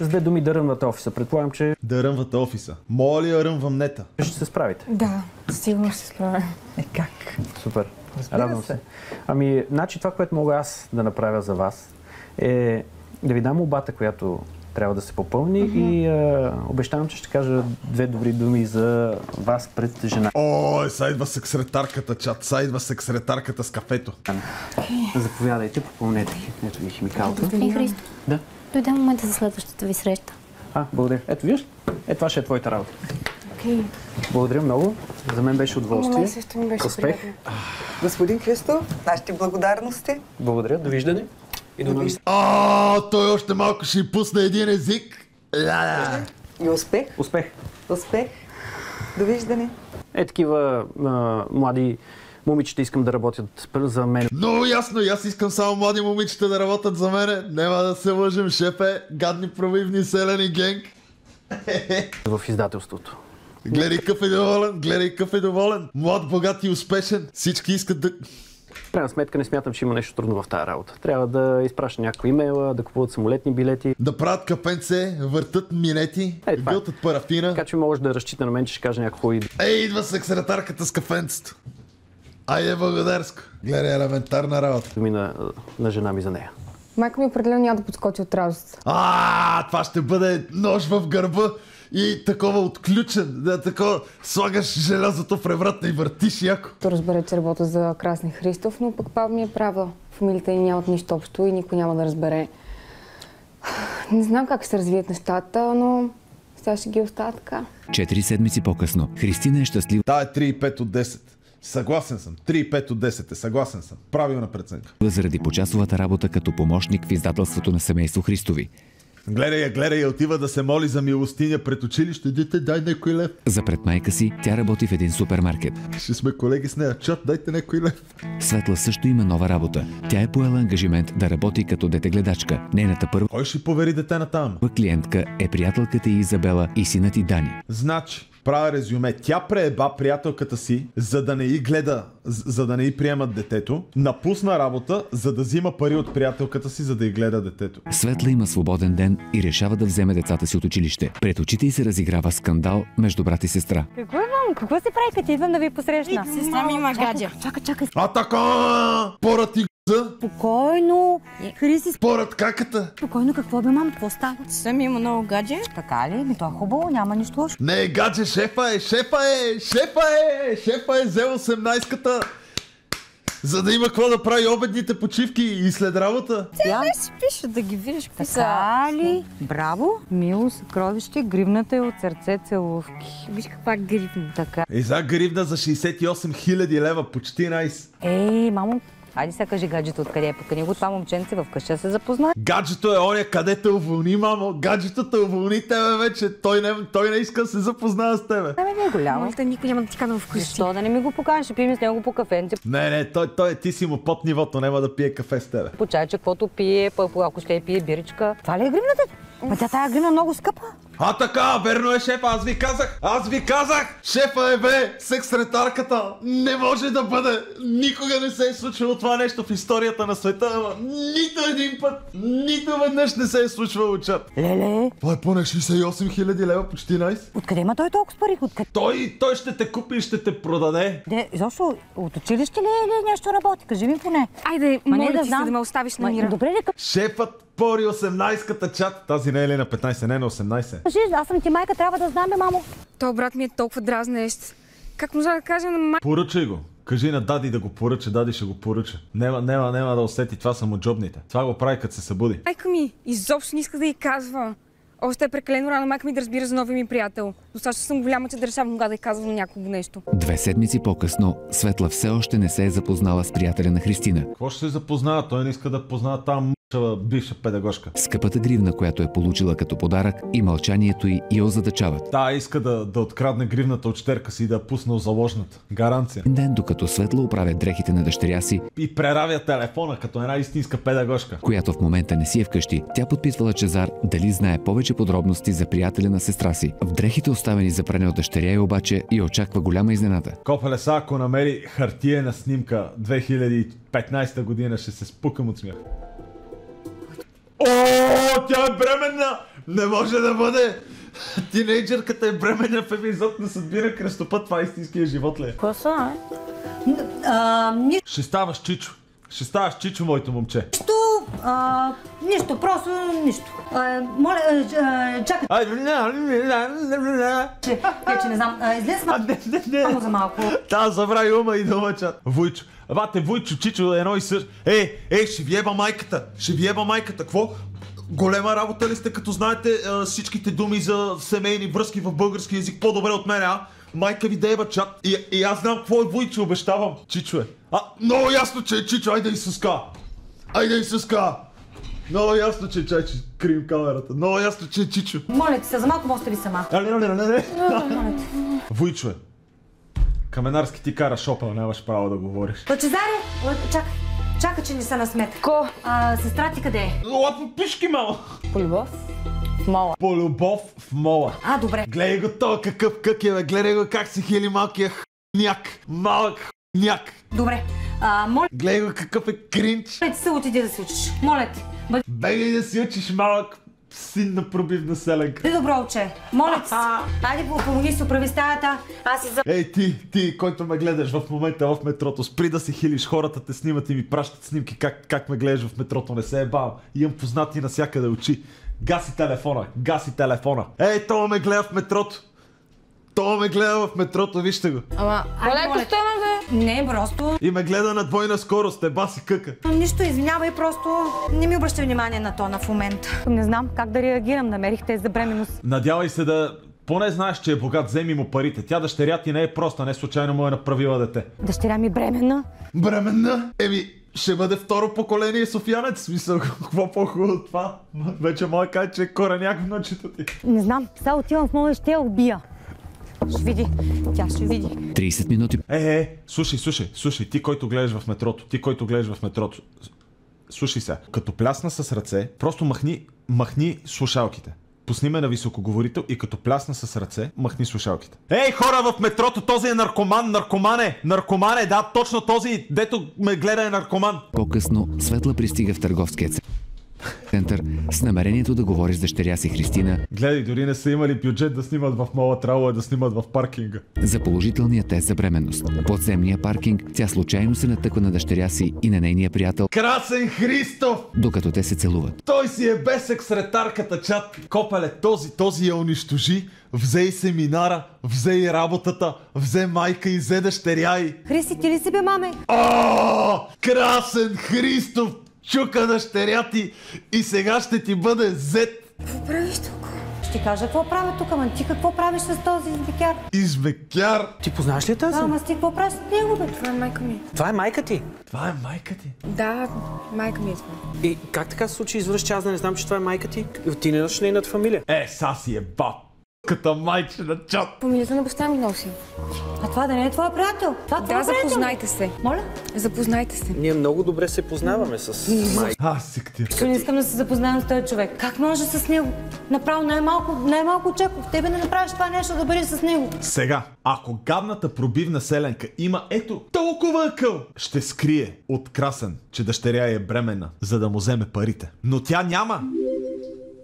С две думи да ръмвате офиса. Предполагам, че Да ръмвате офиса. Моля ли я ръмвам нета? ще се справите. Да, сигурно ще се справя. Е как? Супер. Разбира Радвам се. се. Ами, значи това, което мога аз да направя за вас е да ви дам обата, която трябва да се попълни и а, обещавам, че ще кажа две добри думи за вас пред жена. Ой, са идва секретарката, чат. Са идва секретарката с кафето. Заповядайте, попълнете. Ето ви Христо, Да. дойде момента за следващата ви среща. А, благодаря. Ето виж, е това ще е твоята работа. Окей. Благодаря много. За мен беше удоволствие. мен също ми беше Успех. приятно. Господин Христо, нашите благодарности. Благодаря. Довиждане. И до нови А, той още малко ще й пусне един език. И успех, Успех. успех. Довиждане. Е, такива а, млади момичета искам да работят за мен Много ясно, и аз искам само млади момичета да работят за мене. Нема да се лъжим, шепе. Гадни пробивни селени генг. в издателството. Гледай къв е доволен, гледай къв е доволен. Млад, богат и успешен. Всички искат да... В крайна сметка не смятам, че има нещо трудно в тази работа. Трябва да изпраща някой имейла, да купуват самолетни билети. Да правят капенце, въртат минети, Е, това е. парафина. Така че може да разчита на мен, че ще каже някакво и Ей, идва секретарката с кафенцето. Айде, благодарско. Гледай, елементарна работа. думи на, на жена ми за нея. Майка ми определено няма да подскочи от радост. А, това ще бъде нож в гърба и такова отключен. Да, такова слагаш желязото в превратна и въртиш яко. То разбере, че работя за Красни Христов, но пък баба ми е права. Фамилията ни нямат нищо общо и никой няма да разбере. Не знам как ще се развият нещата, но сега ще ги оставя така. Четири седмици по-късно Христина е щастлива Та е 3,5 от 10. Съгласен съм. 3,5 от 10 е. Съгласен съм. Правилна преценка. заради почасовата работа като помощник в издателството на семейство Христови. Гледай я, гледай я, отива да се моли за милостиня пред училище. Дете, дай някой лев. За пред майка си тя работи в един супермаркет. Ще сме колеги с нея. Чат, дайте някой лев. Светла също има нова работа. Тя е поела ангажимент да работи като детегледачка. Нейната първа Кой ще повери дете на там? клиентка е приятелката й Изабела и синът и Дани. Значи, правя резюме. Тя прееба приятелката си, за да не й гледа, за да не й приемат детето. Напусна работа, за да взима пари от приятелката си, за да й гледа детето. Светла има свободен ден и решава да вземе децата си от училище. Пред очите й се разиграва скандал между брат и сестра. Какво имам? Какво се прави, като идвам да ви посрещна? Сестра ми има гадже. Чакай, чакай. А така! Порът г**за, Спокойно. Хриси, порът каката. спокойно. Какво бе, мам? Какво става? Сестра ми има много гадже. Така ли? Ми това е хубаво, няма нищо лошо. Не е гадже, шефа е, шефа е, шефа е, шефа е взел 18-ката. За да има какво да прави обедните почивки и след работа. Я? Не си пише да ги видиш какви са. Така ли? Браво. Мило съкровище, гривната е от сърце целувки. Виж каква гривна. Така. И за гривна за 68 000 лева, почти найс. Ей, мамо, хайде сега кажи гаджето откъде е. Покани го това момченце в къща се запознае. Гаджето е оня, къде те уволни, мамо. Гаджето те уволни тебе вече. Той не, той не иска да се запознава с тебе. Ами не е голямо. Моля, никой няма да ти кана вкъщи. Защо да не ми го покажеш? Ще пием с него по кафенце. Не, не, той, той ти си му под нивото, няма да пие кафе с тебе. По чайче, каквото пие, ако ще пие биричка. Това ли е гривната? Ма тя тая гривна е много скъпа. А така, верно е шефа, аз ви казах, аз ви казах, шефа е бе, секретарката, не може да бъде, никога не се е случило това нещо в историята на света, ама нито един път, нито веднъж не се е случвало чат. Леле, Това е поне 68 000 лева, почти найс. откъде има той толкова пари? Откъде? Той, той ще те купи и ще те продаде. Де, изобщо от училище ли е или нещо работи? Кажи ми поне. Айде, Ма не моля да ти се знам. да ме оставиш на мира. Добре ли, Шефът пори 18-ката чат. Тази не е ли на 15, не е на 18. Кажи, аз съм ти майка, трябва да знам, бе, мамо. То брат ми е толкова дразнещ. Как можа да кажа на майка? Поръчай го. Кажи на Дади да го поръча, Дади ще го поръча. Нема, нема, нема да усети, това са му джобните. Това го прави като се събуди. Майка ми изобщо не иска да й казва. Още е прекалено рано майка ми да разбира за новия ми приятел. Достатъчно съм голяма, че да решавам кога да й казвам на някого нещо. Две седмици по-късно Светла все още не се е запознала с приятеля на Христина. Какво ще се запознава? Той не иска да познава там бивша педагожка. Скъпата гривна, която е получила като подарък и мълчанието й я озадачават. Та иска да, да открадне гривната от щерка си и да я пусне у заложната. Гаранция. Ден, докато Светла оправя дрехите на дъщеря си, И преравя телефона като една истинска педагожка. която в момента не си е вкъщи, тя подпитва Лачезар дали знае повече подробности за приятеля на сестра си. В дрехите оставени за пране от дъщеря й обаче и очаква голяма изненада. Копеле са, ако намери хартиена снимка 2015 година, ще се спукам от смях. О, тя е бременна! Не може да бъде! Тинейджърката е бременна в епизод на съдбина кръстопът. Това е истинския живот ли? Какво са, е? Ще ставаш Чичо. Ще ставаш Чичо, моето момче. а, нищо, просто нищо. А, моля, а, чакай, е, че не знам. Излез А, ма... не, не, не. Само за малко. Та, забрави ума и дома чат. Войчо. Бате, Войчо, Чичо, едно и също. Е, е, ще ви еба майката. Ще ви еба майката. Какво? Голема работа ли сте, като знаете а, всичките думи за семейни връзки в български язик по-добре от мен, а? Майка ви да еба чат. И, и аз знам какво е Войчо, обещавам. Чичо е. А, много ясно, че е Чичо. Айде и суска. Айде и суска. Много ясно, че е чай, че крием камерата. Много ясно, че е Чичо. Моля ти се, за малко може ли сама. Не, не, не, не, не. Войчо е. Каменарски ти кара шопа, нямаш право да говориш. Лъчезаре, Лъ- чакай. Чакай, че не са на смет. Ко? А, сестра ти къде е? Лапа пишки, мала. По любов? В мола. По любов в мола. А, добре. Гледай го то какъв кък е, бе. Гледай го как се хили малкия хняк. Малък хняк. Добре. А, моля Гледай го какъв е кринч. те се отиди да се учиш. Моля те. Бъди Бегай да си учиш малък син на пробивна селенка. добро уче. Моля те. се. Хайде, помоги се, оправи стаята. Аз си за... Ей ти, ти, който ме гледаш в момента в метрото, спри да се хилиш, хората те снимат и ми пращат снимки как, как ме гледаш в метрото, не се е бал. Имам познати навсякъде очи. Гаси телефона, гаси телефона. Ей, то ме гледа в метрото. То ме гледа в метрото, вижте го. Ама, Айде, моля те. Не, просто... И ме гледа на двойна скорост, те баси къка. Нищо, извинявай, просто не ми обръщай внимание на тона в момента. Не знам как да реагирам. Намерих те за бременност. Надявай се да... Поне знаеш, че е богат, вземи му парите. Тя дъщеря ти не е проста, не случайно му е направила дете. Дъщеря ми бременна. Бременна? Еми, ще бъде второ поколение Софиянец. Смисъл, какво по-хубаво от това? Вече мога да кажа, че е кореняк внучето ти. Не знам. Сега отивам в моя и ще я убия. Ще види. Тя ще види. 30 минути Е, е, слушай, слушай, слушай, ти, който гледаш в метрото, ти, който гледаш в метрото, слушай се, като плясна с ръце, просто махни, махни слушалките. Пусни ме на високоговорител и като плясна с ръце, махни слушалките. Ей, хора в метрото, този е наркоман, наркоман е, наркоман е, да, точно този, дето ме гледа е наркоман. по-късно Светла пристига в търговския ц- център с намерението да говори с дъщеря си Христина Гледай, дори не са имали бюджет да снимат в мола, трябвало е да снимат в паркинга. за положителния тест за бременност. Подземния паркинг тя случайно се натъква на дъщеря си и на нейния приятел, Красен Христов! докато те се целуват. Той си е бесек сред арката чат. Копеле, този, този я унищожи. Взе и семинара, взе и работата, взе майка и взе дъщеря и... Христи, ти ли си бе, маме? О, красен Христов! Чука дъщеря ти и сега ще ти бъде зет. Какво правиш тук? Ще ти кажа какво правя тук, ама ти какво правиш с този избикяр? Избекяр. Ти познаваш ли тази? Да, ама ти какво правиш с него, бе? Това е майка ми. Това е майка ти. Това е майка ти. Да, майка ми е това. И как така се случи изведнъж, че аз да не знам, че това е майка ти? Ти не носи нейната фамилия. Е, са си е баб. Като майче на чат. Фамилията на баща ми носи. А това да не е твоя приятел? Това Да, твоя приятел. запознайте се. Моля? Запознайте се. Ние много добре се познаваме с майка. Аз си ктир. Що не искам да се запознавам с този човек? Как може с него? Направо най-малко, най-малко очаквах. Тебе да направиш това нещо, да бъдеш с него. Сега, ако гадната пробивна селенка има ето толкова акъл, ще скрие от красен, че дъщеря е бременна, за да му вземе парите. Но тя няма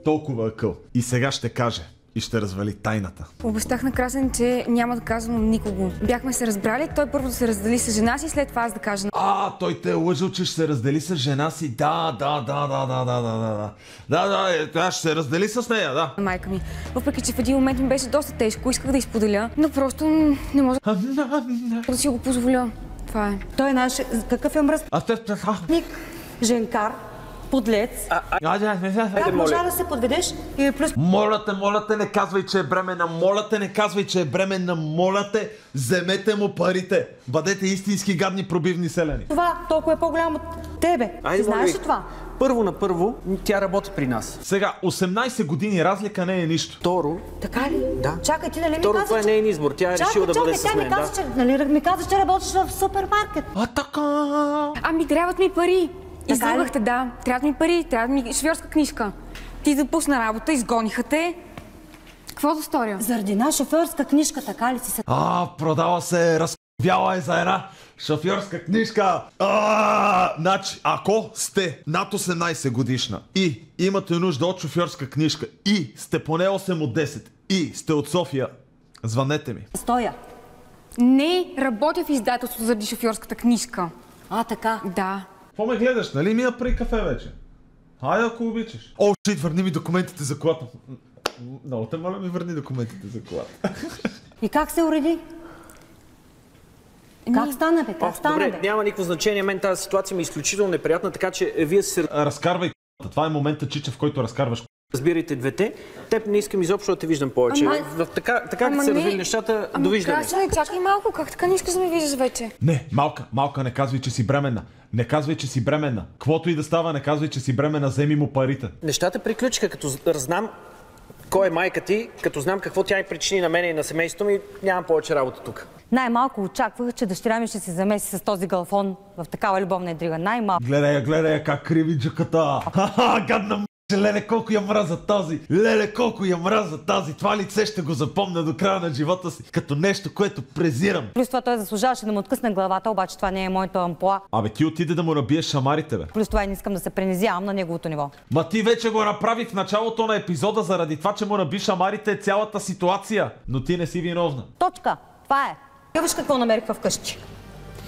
толкова акъл. И сега ще каже и ще развали тайната. Обещах на Красен, че няма да казвам никого. Бяхме се разбрали, той първо да се раздели с жена си, след това аз да кажа А, той те е лъжил, че ще се раздели с жена си. Да, да, да, да, да, да, да, да. Да, да, е, тя ще се раздели с нея, да. майка ми. Въпреки, че в един момент ми беше доста тежко, исках да изподеля, но просто не може да си го позволя. Това е. Той е наш... Какъв е мръсник? А те... Женкар, подлец. Как можа да се подведеш и плюс... Моля те, моля те, не казвай, че е бременна. Моля те, не казвай, че е бременна. Моля те, вземете му парите. Бъдете истински гадни пробивни селени. Това толкова е по-голямо от тебе. Айде, Ти знаеш ли това? Първо на първо, тя работи при нас. Сега, 18 години разлика не е нищо. Второ, Така ли? Да. Чакай, ти нали ми Второ, каза, това е че... нейн избор. Тя е Чакай, решила да чакай, бъде с тя ми мен. Да. каза, че, нали, ми каза, че работиш в супермаркет. А така. Ами трябват ми пари. Излъгахте, да. Трябват ми пари, трябва ми шофьорска книжка. Ти запусна работа, изгониха те. Какво да сторя? Заради една шофьорска книжка, така ли си се... А, продава се, разбяла е за една шофьорска книжка. А, значи, ако сте над 18 годишна и имате нужда от шофьорска книжка и сте поне 8 от 10 и сте от София, звънете ми. Стоя. Не, работя в издателството заради шофьорската книжка. А, така. Да. Какво ме гледаш, нали ми при кафе вече? Хайде, ако обичаш. О, шит, върни ми документите за колата. Много те моля ми върни документите за колата. И как се уреди? Как стана, бе? Как О, стана, добре, бе? няма никакво значение. Мен тази ситуация ми е изключително неприятна, така че вие се Разкарвай колата. Това е момента, чича, в който разкарваш разбирайте двете. Теб не искам изобщо да те виждам повече. Ама- В така, така Ама като се не. развили нещата, Ама довиждане. Красене, чакай малко, как така не искаш да ме виждаш вече? Не, малка, малка, не казвай, че си бременна. Не казвай, че си бременна. Квото и да става, не казвай, че си бременна, вземи му парите. Нещата приключиха, като знам кой е майка ти, като знам какво тя и причини на мен и на семейството ми, нямам повече работа тук. Най-малко очаквах, че дъщеря ми ще се замеси с този галфон в такава любовна интрига. Най-малко. Гледай гледай как криви джаката. Ха-ха, гадна. Леле, колко я мраза тази! Леле, колко я мраза тази! Това лице ще го запомня до края на живота си, като нещо, което презирам. Плюс това той заслужаваше да му откъсне главата, обаче това не е моето амплуа. Абе, ти отиде да му набиеш шамарите, бе. Плюс това и не искам да се пренизявам на неговото ниво. Ма ти вече го направи в началото на епизода заради това, че му наби шамарите е цялата ситуация. Но ти не си виновна. Точка. Това е. Я виж какво намерих вкъщи.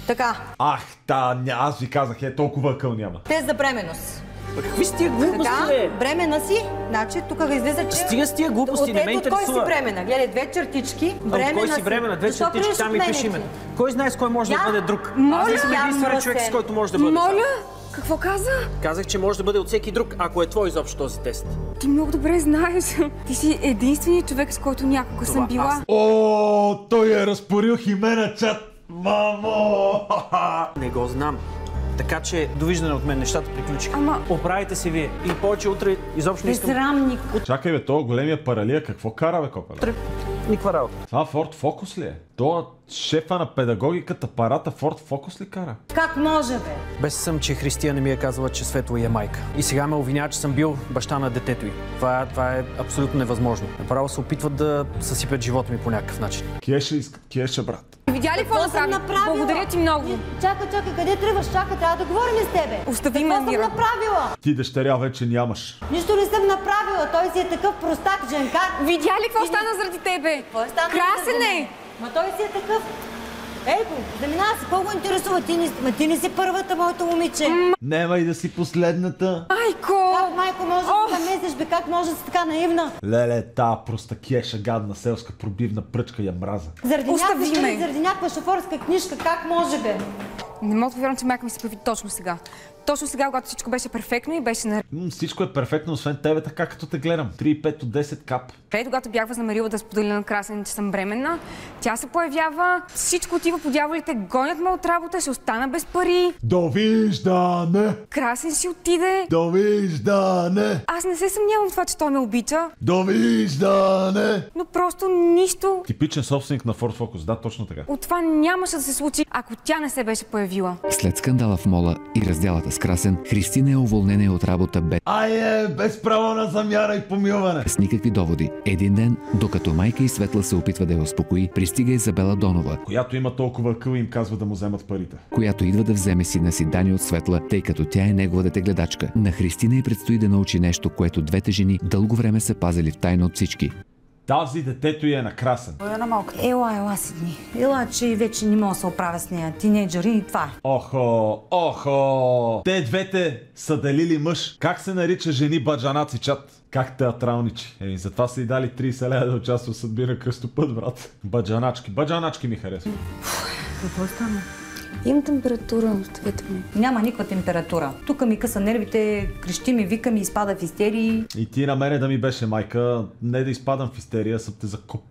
Така, Ах, та, аз ви казах, е толкова къл няма. тест за бременност. Какви с тия глупости, бе? бремена си, значи тук излиза, че... Стига с тия глупости, не ме От ето, От кой си интересува. бремена? Гледай, две чертички, бремена от кой си време на две Защо чертички, там ми мене име. Кой знае с кой може Я- да бъде друг? Моля, Аз не съм я единственият човек, с който може да бъде. Моля? Какво каза? Казах, че може да бъде от всеки друг, ако е твой изобщо този тест. Ти много добре знаеш. Ти си единственият човек, с който някога Това съм била. аз- О, той е разпорил Химена чат. Мамо! Не го знам. Така че, довиждане от мен, нещата приключиха. Ама- Оправите се вие. И повече утре изобщо не искам... Безсрамник. Чакай, бе, то големия паралия, какво кара, бе, копеле? Утре никаква работа. Това Форд Фокус ли е? То шефа на педагогиката, парата Форд Фокус ли кара? Как може, бе? Без съм, че Христия не ми е казала, че Светла е майка. И сега ме обвинява, че съм бил баща на детето й. Това, това е абсолютно невъзможно. Направо се опитват да съсипят живота ми по някакъв начин. Киеше, иска, киеше, брат. Видя ли какво съм направи? направила? Благодаря ти много. Чакай, чакай, къде тръгваш? Чакай, трябва да говорим с тебе. Остави Какво ме, съм Мира. направила? Ти дъщеря вече нямаш. Нищо не съм направила. Той си е такъв простак, женкар. Видя ли какво стана заради тебе? Какво е станало Красен е! Ма той си е такъв. Ей заминава се, какво го интересува? Ти не, ма ти не си първата, моето момиче. Нема и да си последната. Майко! Как, майко, може да се месиш, бе? Как може да си така наивна? Леле, та проста киеша, гадна селска пробивна пръчка я мраза. Заради Остави някаква, заради някаква шофьорска книжка, как може, бе? Не мога да повярвам, че майка ми се появи точно сега. Точно сега, когато всичко беше перфектно и беше наред. М, всичко е перфектно, освен тебе, така като те гледам. 3,5 от 10 кап. Когато бях възнамерила да споделя на Красен, че съм бременна, тя се появява, всичко отива по дяволите, гонят ме от работа, ще остана без пари. Довиждане! Красен си отиде. Довиждане! Аз не се съмнявам в това, че той ме обича, Довиждане! но просто нищо Типичен собственик на Ford Focus, да, точно така. от това нямаше да се случи, ако тя не се беше появила. След скандала в мола и разделата с Красен, Христина е уволнена и от работа без Ай е, без право на замяра и помилване. с никакви доводи. Един ден, докато майка и Светла се опитва да я успокои, пристига Изабела Донова, Която има толкова къл и им казва да му вземат парите. която идва да вземе сина си Дани от Светла, тъй като тя е неговата гледачка. На Христина й предстои да научи нещо, което двете жени дълго време са пазили в тайна от всички. Тази детето й е накрасен. Той е на малка. Ела, ела седни. Ела, че вече не мога да се оправя с нея. Тинейджъри и това е. Охо, охо! Те двете са делили мъж. Как се нарича жени баджанаци чат? Как театралничи? Еми, затова са и дали 30 лева да участва в съдби на кръстопът, брат. Баджаначки. Баджаначки ми харесва. Какво стана? Имам температура, оставете ме. Няма никаква температура. Тук ми къса нервите, крещи ми, вика ми, изпада в истерии. И ти на мене да ми беше майка, не да изпадам в истерия, съм те закоп.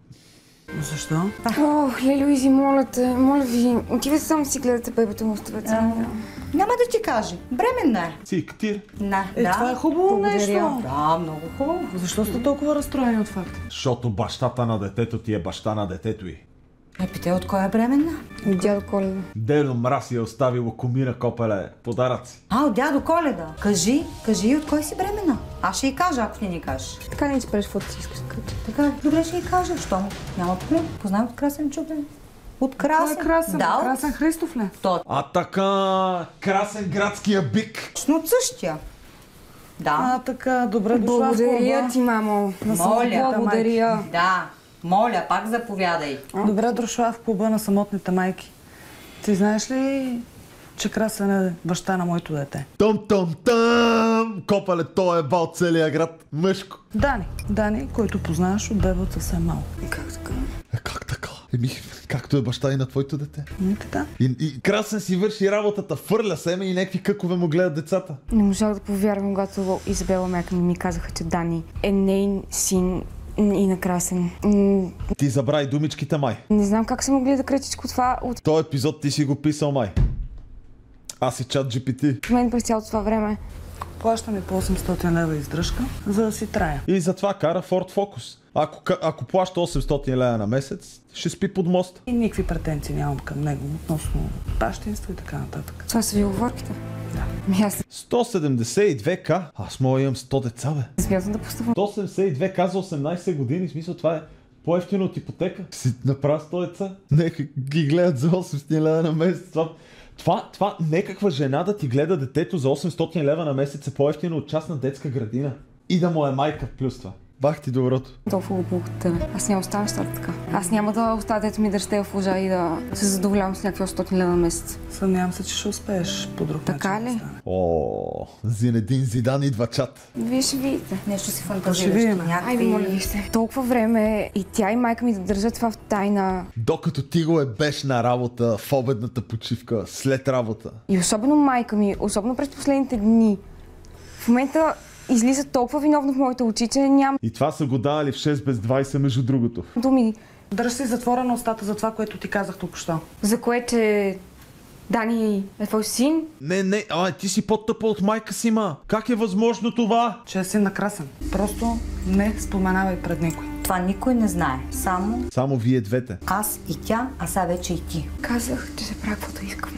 Защо? О, леле, Изи, моля те, моля ви, отивайте само да си гледате бебето му, оставете ме. Няма да ти каже. Бременна е. Си, ктир. Да, Е, да. това е хубаво Благодаря. нещо. Да, много хубаво. Защо сте толкова разстроени от факта? Защото бащата на детето ти е баща на детето й. Е, питай от кой е бременна? Дядо Коледа. Дедо мраз е оставило комира копеле подаръци. А, от дядо Коледа. Кажи, кажи от кой си бременна. Аз ще й кажа, ако не ни кажеш. Така не ти правиш каквото си искаш. Така, добре ще й кажа. Що? Няма проблем. Познавам от Красен Чупен. От Кой Красен. е красен? Да, Красен Христов ли? от... А така, красен градския бик. Точно от същия. Да. А, така, добре дошла Благодаря ти, мамо. Моля. Благодаря. Да. Моля, пак заповядай. Добре дошла в клуба на самотните майки. Ти знаеш ли, че Красен е баща на моето дете? Том, том, там! Копале, той е бал целия град. Мъжко. Дани. Дани, който познаваш от бебе от съвсем малко. Как така? Е, как така? Еми, както е баща и на твоето дете. Не така? И, и красен си върши работата, фърля семе и някакви къкове му гледат децата. Не можах да повярвам, когато Изабела ми ми казаха, че Дани е нейн син и накрасен. Ти забрави думичките май. Не знам как са могли да крият всичко това от Този епизод ти си го писал май. Аз си чат GPT. мен през цялото това време. Плаща ми по 800 лева издръжка, за да си трая. И затова кара Ford Focus. Ако, ако плаща 800 лева на месец, ще спи под мост. И никакви претенции нямам към него относно бащинство и така нататък. Това са ви оговорките. Ми аз 172к? Аз мога да имам 100 деца, бе. смятам да постъпвам. 172к за 18 години, в смисъл това е по-ефтино от ипотека. Си направи 100 деца. Нека ги гледат за 800 лева на месец. Това, това, това някаква жена да ти гледа детето за 800 лева на месец е по-ефтино от частна детска градина. И да му е майка плюс това. Бах ти доброто. Толкова тебе. Аз няма оставя нещата така. Аз няма да оставя дето ми да расте в лъжа и да се задоволявам с някакви 800 лева на месец. Съмнявам се, че ще успееш по друг Така ли? О, Зинедин Зидан идва чат. Вие ще видите. Нещо си фантазираш. Айде, моля ви се. Толкова време и тя и майка ми да държат това в тайна. Докато ти го е беш на работа, в обедната почивка, след работа. И особено майка ми, особено през последните дни. В момента излиза толкова виновно в моите очи, че нямам И това са го давали в 6 без 20 между другото. думи, Дръж си затворена устата за това, което ти казах току-що. за кое, че Дани е твой син. Не, не, а ти си по-тъпа от майка си, ма. Как е възможно това? Че е син на Красен. Просто не споменавай пред никой. Това никой не знае. Само Само вие двете. аз и тя, а сега вече и ти. Казах, че се правя каквото искам.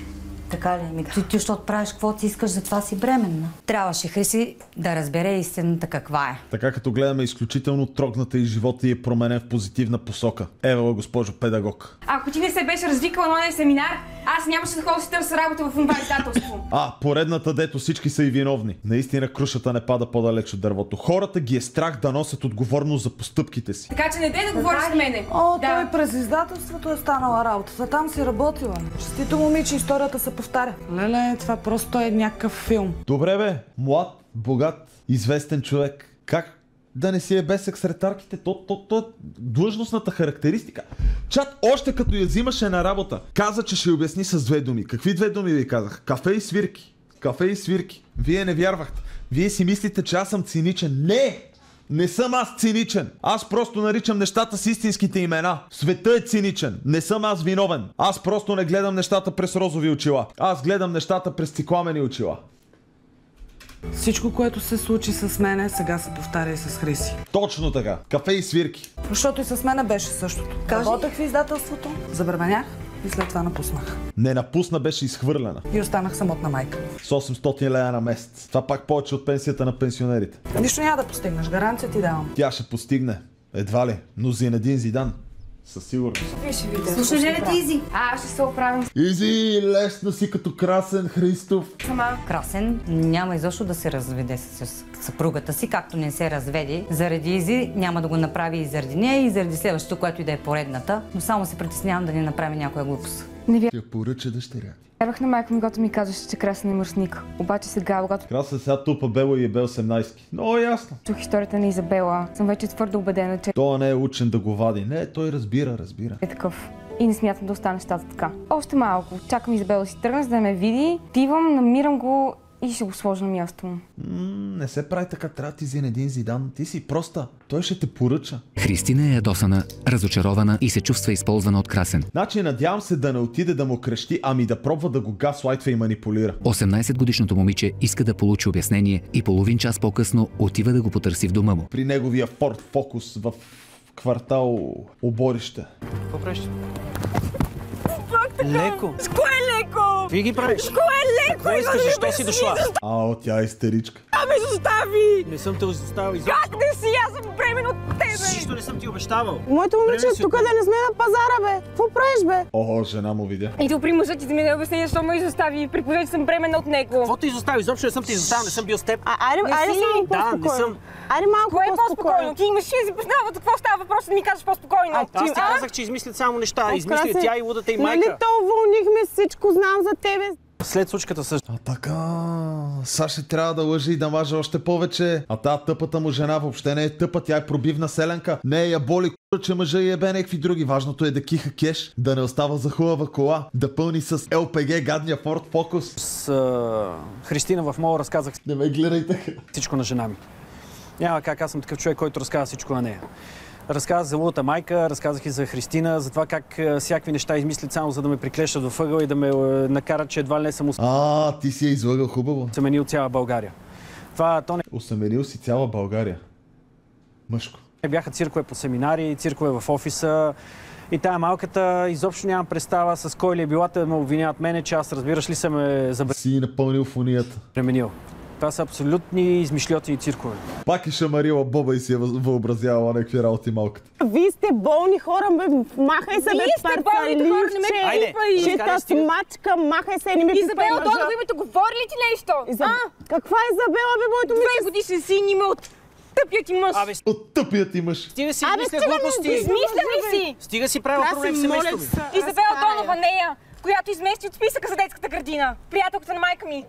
Така ли? Ми, ти, ти, защото правиш каквото си искаш, затова си бременна. Трябваше Хриси да разбере истината каква е. Така като гледаме изключително трогната и живота й е променен в позитивна посока. Ева, госпожо педагог. Ако ти не се беше развикала на семинар, аз нямаше да ходя да си търся работа в това издателство. А, поредната дето всички са и виновни. Наистина крушата не пада по-далеч от дървото. Хората ги е страх да носят отговорност за постъпките си. така че не дей да говориш с мене. О, да. той през издателството е станала работата. Там си работила. Честито момиче, историята се повтаря. Леле, това просто е някакъв филм. Добре бе, млад, богат, известен човек. Как да не си е без секретарките? То, то, то е длъжностната характеристика. Чат, още като я взимаше на работа, каза, че ще обясни с две думи. Какви две думи ви казах? Кафе и свирки. Кафе и свирки. Вие не вярвахте. Вие си мислите, че аз съм циничен. Не! Не съм аз циничен. Аз просто наричам нещата с истинските имена. Света е циничен. Не съм аз виновен. Аз просто не гледам нещата през розови очила. Аз гледам нещата през цикламени очила. Всичко, което се случи с мене, сега се повтаря и с Хриси. Точно така. Кафе и свирки. Защото и с мене беше същото. Работех в издателството, забременях и след това напуснах. Не напусна, беше изхвърлена. И останах самотна майка. С 800 лея на месец. Това пак повече от пенсията на пенсионерите. Нищо няма да постигнеш, гаранция ти давам. Тя ще постигне. Едва ли. Но Зинедин Зидан. Със сигурност. Слушай, Желя, ти Изи. А, аз ще се оправим Изи, лесно си като красен Христов. сама. Красен няма изобщо да се разведе с, с съпругата си, както не се разведе. Заради Изи няма да го направи и заради нея, и заради следващото, което и да е поредната. Но само се притеснявам да не направи някоя глупост. Не Я поръча дъщеря ти. вярвах на майка ми, когато ми казваше, че красен е мръсник. Обаче сега, когато Краса сега тупа Бела и е бел 18. Много ясно. чух историята на Изабела, съм вече твърдо убедена, че Той не е учен да го вади. Не, той разбира, разбира. е такъв. И не смятам да остане нещата така. Още малко. Чакам Изабела си тръгне, за да ме види. Отивам, намирам го и ще го сложа на място му. М, не се прави така, трябва ти Зинедин Зидан. Ти си проста. Той ще те поръча. Христина е ядосана, разочарована и се чувства използвана от Красен. Значи надявам се да не отиде да му крещи, ами да пробва да го газлайтва и манипулира. 18-годишното момиче иска да получи обяснение и половин час по-късно отива да го потърси в дома му. При неговия Ford Focus в квартал Оборище. Какво правиш? Леко. С кое Вие ги правиш. Кое леко? Какво искаш? Защо си дошла? Ао, тя е истеричка. А ме изостави! Не съм те оставил. Как не си? Аз съм бремен от Нищо не съм ти обещавал. Моето момиче е тук да не сме на пазара, бе! Какво правиш, бе? О, жена му видя. И то при мъжът ти да ми даде обяснение, защо ме изостави, при положение, че съм бременна от него. Какво те изостави? Изобщо не съм те изоставил, не съм бил с теб. А, айде, Не айде си? само Да, не съм. Айде малко Кое е по-спокойно? Ти имаш шизи познава от какво става въпрос, да ми кажеш по-спокойно. А, Аз ти казах, че измислят само неща. Краси, тя и лудата и Нали майка. то уволнихме всичко, знам за тебе. След случката също. А така, сега ще трябва да лъжи и да маже още повече. А тази тъпата му жена въобще не е тъпа, тя е пробивна селенка. Не я боли че мъжа и ебе някакви други. Важното е да киха кеш, да не остава за хубава кола, да пълни с ЛПГ гадния Ford Focus. С а, Христина в мола разказах Не ме гледайте. всичко на жена ми. Няма как, аз съм такъв човек, който разказва всичко на нея. Разказах за лудата майка, разказах и за Христина, за това как а, всякакви неща измислят само за да ме приклещат в ъгъл и да ме а, накарат, че едва ли не съм А, ти си я излъгал хубаво. усъменил цяла България. Това то не Осъменил си цяла България. Мъжко. бяха циркове по семинари, циркове в офиса И тая малката изобщо нямам представа с кой ли е била, да ме обвиняват мене, че аз разбираш ли съм е Си напълнил фунията. забременил. Това са абсолютни измишлетини циркове. Пак и шамарила Боба и си е въобразявала някакви работи малката. Вие сте болни хора, бе, махай се, бе, Вие сте болните хора, не ме парцаличе. Айде, пипай. Че разкажи та стига. смачка, махай се, не ми пипай Изабела мъжа. Донова името говори ли ти нещо? Изаб... А? Каква Изабела, бе, моето Две момиче? годишен син има от тъпия ти мъж. Абе, От тъпият имаш. стига си Абе, мисля стига ми, глупости. измисля ли си? Стига си правила проблем моля семейството ми. Изабела. Донова нея, която измести от списъка за детската градина. Приятелката на майка ми.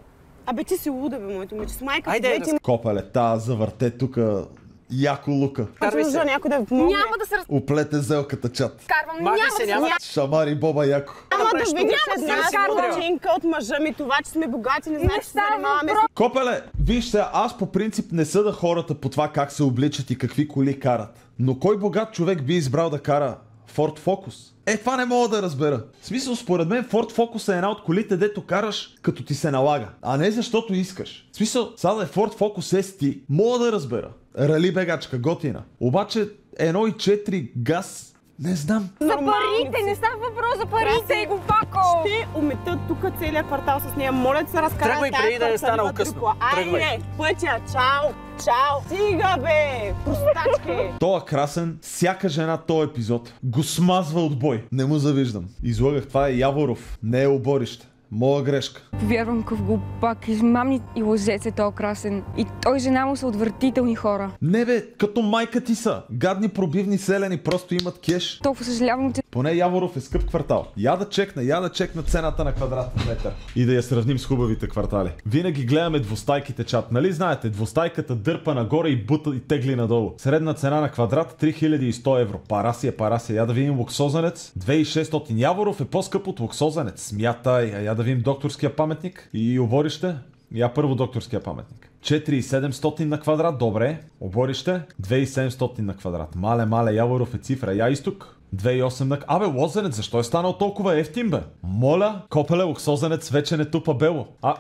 Абе, ти си луда, бе, моето момиче. С майка Айде, ти Копале, та завърте тука яко лука. Карвай се. някой да ви помогне. Няма да се Оплете зелката чат. разкарвам. Махай Няма се, да няма се... Шамари Боба яко. Няма да видиш тук? една от мъжа ми. Това, че сме богати, не значи, че се занимаваме. Копеле, вижте, аз по принцип не съда хората по това как се обличат и какви коли карат. Но кой богат човек би избрал да кара Ford Focus? Е, това не мога да разбера. В смисъл, според мен Ford Focus е една от колите, дето караш като ти се налага, а не защото искаш. В смисъл, сега да е Ford Focus ST, мога да разбера. Рали бегачка, готина. Обаче 1.4 газ, не знам. За парите, не става въпрос за парите, глупако. Ще уметат тук целият квартал с нея. Моля те се разкара Тръгвай преди да е станало късно. Айде, пътя, чао, чао. Стига, бе, простачки. Тоя красен, всяка жена този епизод го смазва от бой. Не му завиждам. Излагах, това е Яворов, не е оборище. Моя грешка. Повярвам какъв глупак, измамни и лъжец е то красен. И той жена му са отвратителни хора. Не бе, като майка ти са. Гадни пробивни селени просто имат кеш. Толкова съжалявам, че Поне Яворов е скъп квартал. Я да чекна, я да чекна цената на квадратен метър. И да я сравним с хубавите квартали. Винаги гледаме двустайките чат. Нали знаете, двустайката дърпа нагоре и бута и тегли надолу. Средна цена на квадрат 3100 евро. Пара си е, пара си. е. Я да видим луксозанец. 2600. Яворов е по-скъп от луксозанец. Смятай. Я да видим докторския паметник. И оборище. Я първо докторския паметник. 4700 на квадрат, добре. Оборище, 2700 на квадрат. Мале, мале, Яворов е цифра. Я изток, 2,8 на... Абе, лозенец, защо е станал толкова ефтин, бе? Моля, копеле, луксозенец вече не тупа бело. А,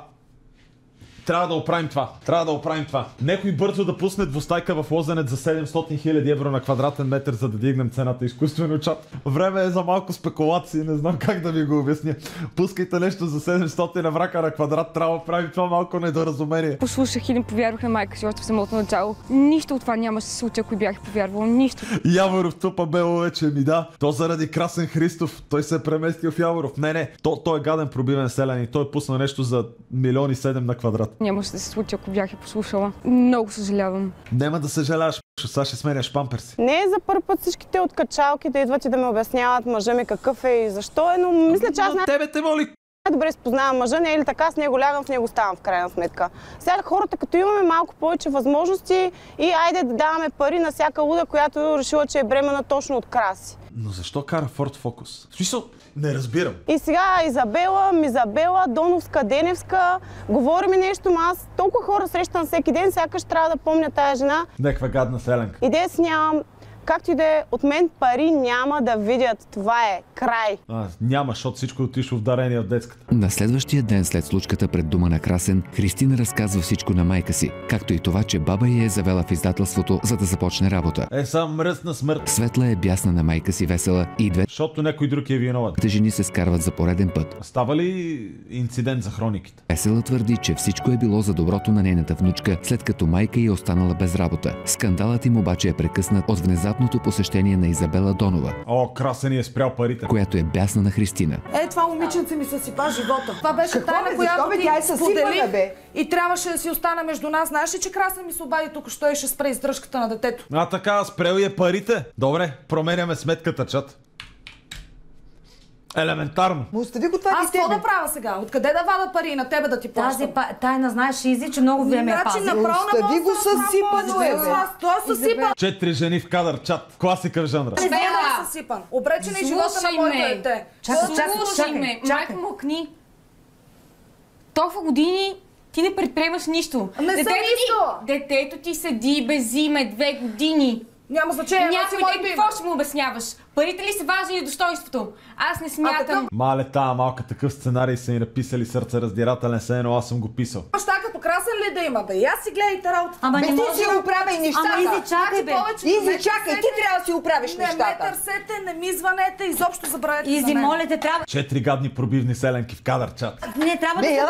трябва да оправим това. Трябва да оправим това. Некой бързо да пусне двустайка в Лозенец за 700 000 евро на квадратен метър, за да дигнем цената изкуствено чат. Време е за малко спекулации, не знам как да ви го обясня. Пускайте нещо за 700 на врака на квадрат, трябва да правим това малко недоразумение. послушах и не повярвах на майка си още в самото начало. Нищо от това нямаше да се случи, ако бях повярвала. Нищо. Яворов тупа бело вече ми да. То заради Красен Христов. Той се е преместил в Яворов. Не, не. То, той е гаден пробивен селен и той е пуснал нещо за милиони седем на квадрат. Нямаше да се случи, ако бях я послушала. Много съжалявам. Нема да съжаляваш, сега ще сменяш памперси. Не е за първ път всичките от качалки да идват и да ме обясняват мъжа ми какъв е и защо е, но мисля, че аз Но тебе те моли най-добре спознавам мъжа, не е ли така, с него лягам, с него ставам в крайна сметка. Сега хората, като имаме малко повече възможности и айде да даваме пари на всяка луда, която решила, че е бремена точно от краси. Но защо кара Ford Focus? В смисъл, не разбирам. И сега Изабела, Мизабела, Доновска, Деневска, говори ми нещо, ма аз толкова хора срещам всеки ден, сякаш трябва да помня тая жена. Някаква гадна селенка. Идея си нямам, както и да е, от мен пари няма да видят. Това е край. А, няма, защото всичко е отишло в дарение от детската. На следващия ден след случката пред дома на Красен, Христина разказва всичко на майка си, както и това, че баба я е завела в издателството, за да започне работа. Е, сам мръсна смърт. Светла е бясна на майка си весела и двете Защото някой друг е виноват. жени се скарват за пореден път. Става ли инцидент за хрониките? Весела твърди, че всичко е било за доброто на нейната внучка, след като майка й е останала без работа. Скандалът им обаче е прекъснат от внезапното посещение на Изабела Донова, О, красен е спрял парите. която е бясна на Христина. Е, това момиченце ми съсипа живота. Това беше Какво, тайна, бе? която бе? ти Тя е съсипана, сподели бе. и трябваше да си остана между нас. Знаеш ли, че Красен ми се обади тук, що и ще спре издръжката на детето? А така, спрел е парите. Добре, променяме сметката, чат. Елементарно. Ма остави го това Аз какво да правя сега? Откъде да вада пари на тебе да ти Тази плащам? па- тайна знаеш, Изи, че много време Значи пази. направо Остави да го съсипано, е, е това. Е съсипан. Четири жени в кадър, чат. Класика в жанра. Не да е съсипан. Обречен е живота на моето дете. Чакай, е чакай, чакай. майка млъкни. Толкова години ти не предприемаш нищо. Не съм искала. ти, детето ти седи без име две години. Няма значение, носи Някой ден какво ще му обясняваш? Парите ли са важни или достоинството? Аз не смятам. Мале, тая малка такъв сценарий са ни написали сърце раздирателен, се едно аз съм го писал. Баща като красен ли да има, бе? И аз си гледайте работа. Ама Бе, не ти може си оправяй нещата. Ама Изи, чакай, бе. Изи, чакай, ти трябва да си оправиш не нещата. ме търсете, не ми звънете, изобщо забравяйте Изи, за мен. моля те, трябва... Четири гадни пробивни селенки в кадър чат. Не, трябва да се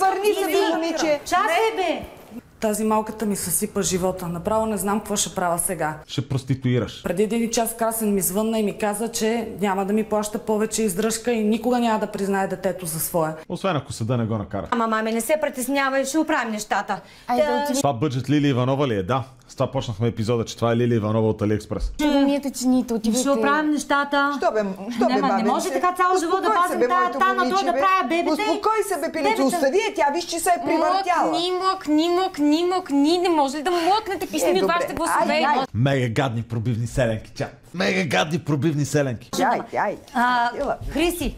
върни се, момиче. Чакай, бе. Тази малката ми съсипа живота. Направо не знам какво ще правя сега. Ще проституираш. Преди един час Красен ми звънна и ми каза, че няма да ми плаща повече издръжка и никога няма да признае детето за свое. Освен ако съда не го накара. Ама, маме, не се притеснявай, ще оправим нещата. Айде да. Това бъджет Лили Иванова ли е? Да. С това почнахме епизода, че това е Лили Иванова от Алиекспрес. Да миете чините, отивайте. Ще оправим нещата. Що бе, що бе, не бабе, може така цял живот да пазим бе, тая тана, той да правя бебета. и- Успокой се, бе, Бебета. остави я, тя виж, че се е привъртяла. Млъкни, млъкни, млъкни, млъкни. Не може ли да млъкнете писни Е, от вашите гласове? Ай, ай. Мега гадни пробивни селенки, чат. Мега гадни пробивни селенки. Айде, айде. А, Ела. Хриси,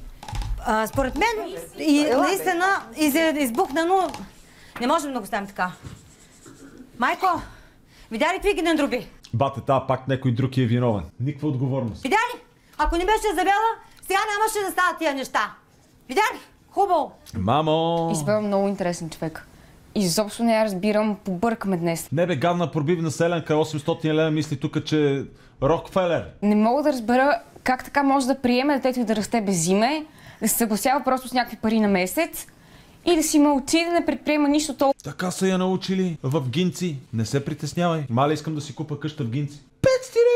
а, според мен и наистина из, избухна, но не можем да го ставим така. Майко, видя ли какви ги надруби? Бате, та пак някой друг е виновен. Никаква отговорност. Видя ли? Ако не беше забела, сега нямаше да стават тия неща. Видя ли? Хубаво. Мамо! Избел много интересен човек. Изобщо не я разбирам, побъркаме днес. Не бе, гадна пробивна селенка, 800 лева мисли тук, че Рокфелер. Не мога да разбера как така може да приеме детето и да расте без име, да се съгласява просто с някакви пари на месец и да си мълчи да не предприема нищо толкова. Така са я научили в Гинци. Не се притеснявай. Маля искам да си купа къща в Гинци. 500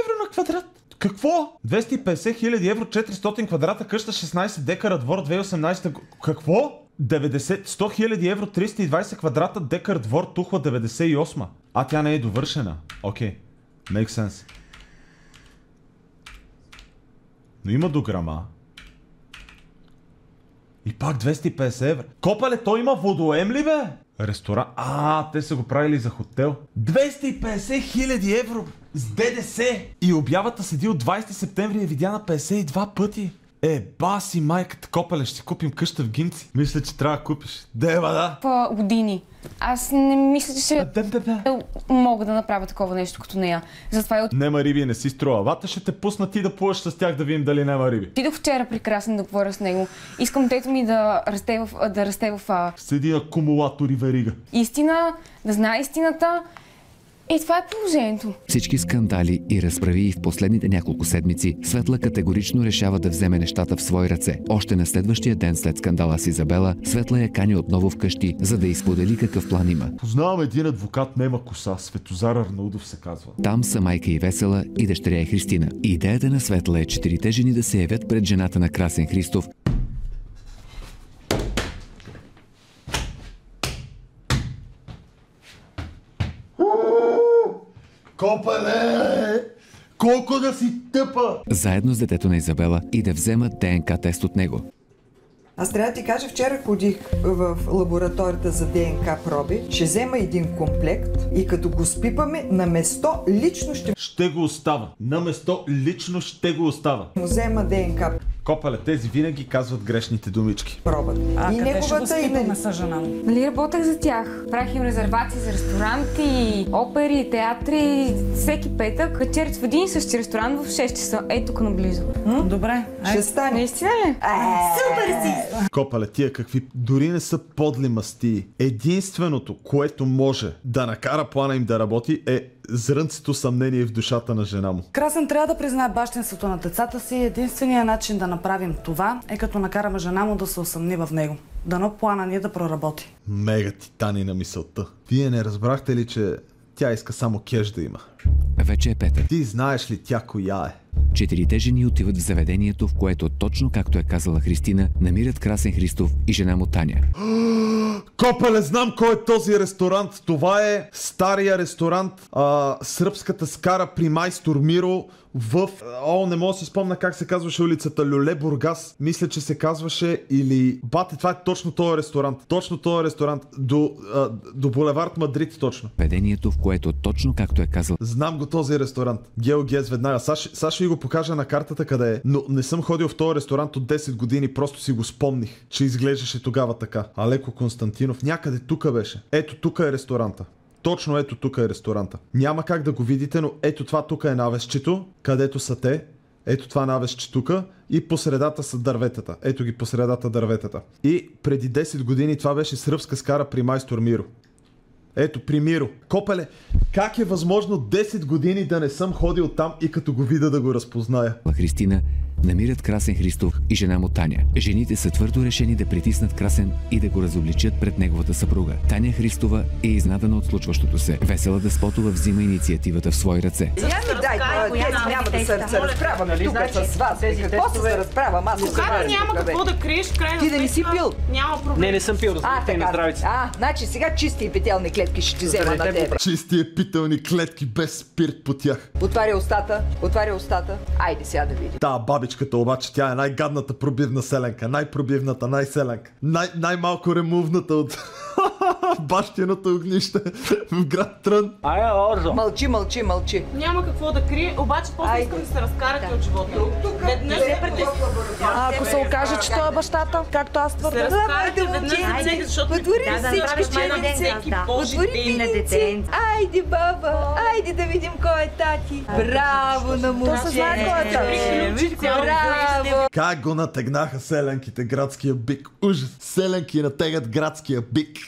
евро на квадрат. Какво? 250 хиляди евро, 400 квадрата къща, 16 декара двор, 2018 г- Какво? 90, 100 хиляди евро, 320 квадрата, декар двор, тухла 98. А тя не е довършена. Окей. Okay. Make sense. Но има дограма. И пак 250 евро. Копале, той има водоем ли бе? Ресторант. А, те са го правили за хотел. 250 хиляди евро с ДДС. И обявата седи от 20 септември е видяна 52 пъти. Е, баси майката, копале, ще си купим къща в Гинци. Мисля, че трябва да купиш. Дева, да. в години. Аз не мисля, че ще Дем, дем, дем. мога да направя такова нещо като нея. Затова и Нема риби, не си струва. Вата ще те пусна ти да плуваш с тях да видим дали няма риби. отидох вчера прекрасно да говоря с него. Искам детето ми да расте в, да расте в а, Седи акумулатори верига. истина, да знае истината. И това е положението. Всички скандали и разправи и в последните няколко седмици, Светла категорично решава да вземе нещата в свои ръце. Още на следващия ден след скандала с Изабела, Светла я кани отново вкъщи, за да изподели какъв план има. Познавам един адвокат, нема коса. Светозар Арнаудов се казва. Там са майка и Весела и дъщеря е Христина. И идеята на Светла е четирите жени да се явят пред жената на Красен Христов Копале! Колко да си тъпа! заедно с детето на Изабела и да вземат ДНК тест от него. Аз трябва да ти кажа, вчера ходих в лабораторията за ДНК проби, ще взема един комплект и като го спипаме на место, лично ще Ще го остава. На место лично ще го остава. му взема ДНК Копале, тези винаги казват грешните думички. пробата. А и къде ще го неговата и спипаме на... с жена? Нали работех за тях. Правих им резервации за ресторанти, опери, театри. Всеки петък вечерят в един и същи ресторант в 6 часа. Ей тук наблизо. Добре, Ще стане. Наистина ли? Супер си! Копале, тия какви дори не са подли масти. Единственото, което може да накара плана им да работи е зрънцето съмнение в душата на жена му. Красен трябва да признае бащинството на децата си. Единственият начин да направим това е като накараме жена му да се усъмни в него. Дано плана ни да проработи. Мега титани на мисълта. Вие не разбрахте ли, че тя иска само кеш да има? Вече е петък. Ти знаеш ли тя коя е? Четирите жени отиват в заведението, в което, точно както е казала Христина, намират Красен Христов и жена му Таня. Копеле, знам кой е този ресторант. Това е стария ресторант, а, сръбската скара при майстор Миро в... О, не мога да си спомня как се казваше улицата. Люле Бургас. Мисля, че се казваше или... Бате, това е точно този ресторант. Точно този ресторант. До, а, до булевард Мадрид точно. Заведението, в което, точно както е казала Знам го този ресторант. Геогез веднага. Сега ще- сега ще ви го покажа на картата къде е. Но не съм ходил в този ресторант от 10 години, просто си го спомних, че изглеждаше тогава така. Алеко Константинов някъде тук беше. Ето тук е ресторанта. Точно ето тук е ресторанта. Няма как да го видите, но ето това тук е навесчето, където са те. Ето това навесче тук и по средата са дърветата. Ето ги по средата дърветата. И преди 10 години това беше сръбска скара при майстор Миро. Ето, при Миро. Копеле, как е възможно 10 години да не съм ходил там и като го видя да го разпозная? Христина намират Красен Христов и жена му Таня. Жените са твърдо решени да притиснат Красен и да го разобличат пред неговата съпруга. Таня Христова е изнадана от случващото се. Весела Деспотова взима инициативата в свои ръце. Я ми дай, тези няма да се, се разправяме тук с вас. Какво се се разправям? Аз Когато няма какво да криеш, крайна Ти да не си пил? Няма проблем. Не, не съм пил, А, разбирате на така. здравици. А, значи сега чисти и петелни клетки ще ти взема на тебе. Чисти епителни клетки без спирт по тях. Отваря устата, отваря устата. Айде сега да видим. Та, бабичката обаче, тя е най-гадната пробивна селенка, най-пробивната, най-селенка, най- най-малко ремувната от бащиното огнище в град Трън. Ая, Орзо! Мълчи, мълчи, мълчи. Няма какво да крие, обаче после Айде. искам да се разкарате от живота. Веднъж се притесни. А ако се окаже, че той е бащата, както аз Се твърдя. разкарате веднъж за всеки, защото Отвори да, да всички на черници. всеки Божи ден. Айде, баба, айде да видим кой е тати. Браво на момче. се знае кой е тати. Браво. Как го натегнаха селенките, градския бик. Ужас. Селенки натегат градския бик.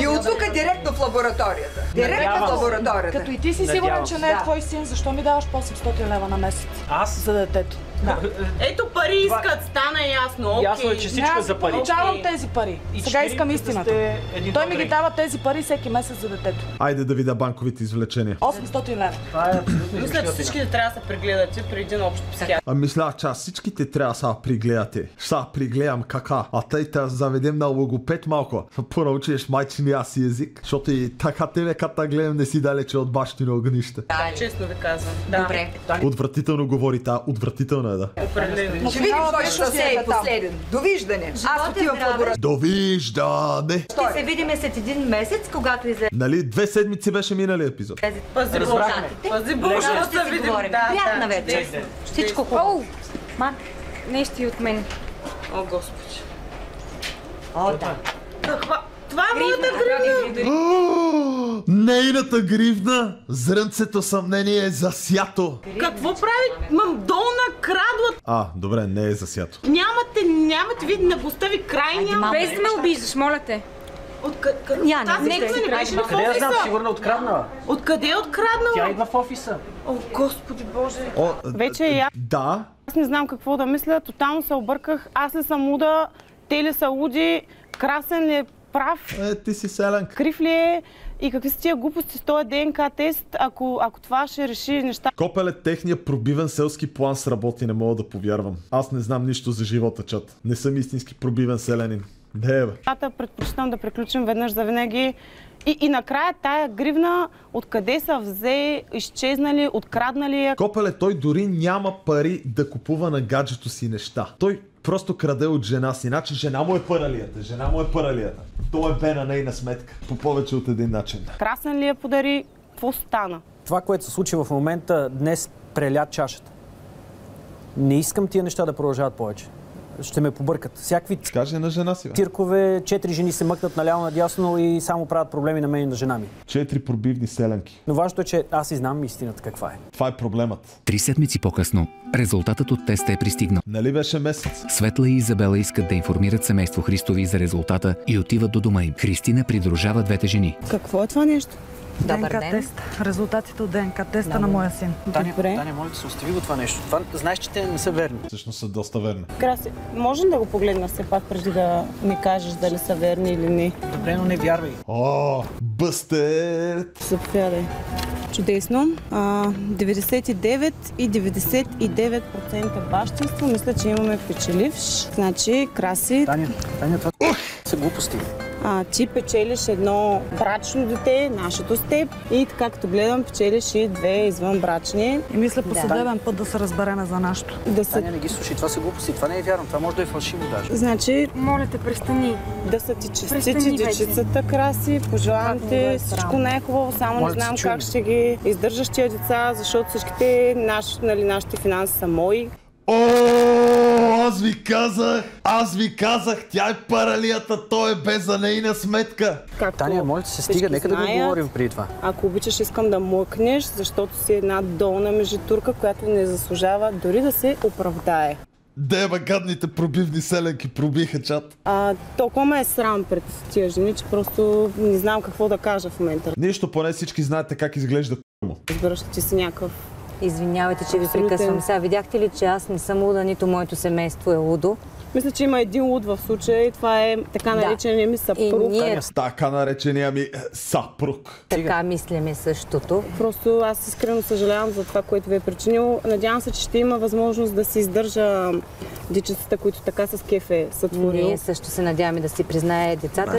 И от тук директно в лабораторията. Директно в лабораторията. Като и ти си сигурен, че не е твой син, защо ми даваш по 800 лева на месец? Аз? За детето. Да. Ето пари искат, стана ясно. окей. Ясно е, че всичко е за пари. получавам тези пари. И Сега искам истината. Той ми ги дава тези пари всеки месец за детето. Айде да видя банковите извлечения. 800 лева. Е Мисля, че всичките трябва да се прегледате при един общ психиатър. А мисля, че аз всичките трябва да пригледате. Сега пригледам кака. А тъй да заведем на логопед малко. Да Понаучиш майчиния си език. Защото и така тебе ката гледам не си далече от бащино огнище. Честно ви казвам. Да. Добре. Отвратително говори та. Отвратително е да. Определено. Ще видим кой ще се е последен. Довиждане. Аз отивам в лабораторията. Довиждане! Ще се видим след един месец, когато излезе Нали две седмици беше миналия епизод. Пази Бог. резултатите. Пази ще се видим. Приятна вечер. Всичко хубаво. О, ма, нещо и от мен. О, Господи. О, да. Каква? Това е моята гривна. Нейната гривна! Зрънцето съмнение е засято. Какво прави? Мам, долна крадла. А, добре, не е засято. Нямате, нямате вид на гостта ви край няма. Без да ме обиждаш, моля те. От къ- къ- Я, не, не не беше в Къде я знам, сигурно е откраднала. Откъде е Тя откраднала? идва в офиса. О, Господи Боже. О, Вече е я. Да, Аз не знам какво да мисля, тотално се обърках. Аз ли съм луда, те ли са луди, красен ли е прав, е, ти си селенка. крив ли е и какви са тия глупости с този ДНК тест, ако, ако това ще реши неща. Копеле, техния пробивен селски план сработи, не мога да повярвам. Аз не знам нищо за живота, чат. Не съм истински пробивен селянин. Не, бе. Нещата предпочитам да приключим веднъж за винаги. И, и накрая тая гривна, откъде са взе, изчезнали, откраднали я. Копеле, той дори няма пари да купува на гаджето си неща. Той просто краде от жена си. Значи жена му е паралията. Жена му е паралията. Той е бе на нейна сметка. По повече от един начин. Красен ли я подари, какво стана? Това, което се случи в момента, днес преля чашата. Не искам тия неща да продължават повече. Ще ме побъркат. Всякакви Каже на жена си, бе. циркове, четири жени се мъкнат наляво надясно и само правят проблеми на мен и на жена ми. Четири пробивни селянки. Но важното е, че аз и знам истината каква е. Това е проблемът. Три седмици по-късно, резултатът от теста е пристигнал. Нали беше месец? Светла и Изабела искат да информират семейство Христови за резултата и отиват до дома им. Христина придружава двете жени. Какво е това нещо? ДНК тест. Резултатите от ДНК теста на моя син. Таня, Добре. Таня, моля да се остави го това нещо. Това, знаеш, че те не са верни. Всъщност са доста верни. Краси, може ли да го погледна все пак преди да ми кажеш дали са верни или не? Добре, но не вярвай. О, бъстет! Заповядай. Чудесно. А, 99 и 99% бащинство. Мисля, че имаме печеливш. Значи, Краси, Таня, Таня, това са глупости. А, ти печелиш едно брачно дете, нашето с теб. И така, като гледам, печелиш и две извънбрачни. И мисля по съдебен път да се разбереме за нашото. Да са, Таня, не ги слушай, това са глупости. Това не е вярно. Това може да е фалшиво даже. значи, Моля те, престани. да са ти честити дечицата, Краси. Пожелавам ти е всичко най-хубаво, само Може не да се знам как ще ги издържаш тия деца, защото всичките наш, нали, нашите финанси са мои. О, аз ви казах, аз ви казах, тя е паралията, той е без за нейна сметка. Както Таня, моля се стига, нека да го знаят. говорим преди това. Ако обичаш, искам да млъкнеш, защото си една долна межитурка, която не заслужава дори да се оправдае. Деба гадните пробивни селенки пробиха чат. А, толкова ме е срам пред тия жени, че просто не знам какво да кажа в момента. Нищо, поне всички знаете как изглежда. Разбираш, че си някакъв Извинявайте, че ви прекъсвам. Сега видяхте ли, че аз не съм луда, нито моето семейство е лудо? Мисля, че има един луд в случая и това е така Да. наречения ми съпруг. ние- Така наречения ми е, сапруг. Така мислиме същото. Просто аз искрено съжалявам за това, което ви е причинило. Надявам се, че ще има възможност да се издържа дичицата, които така с кеф е сътворил. Ние също се надяваме да си признае децата.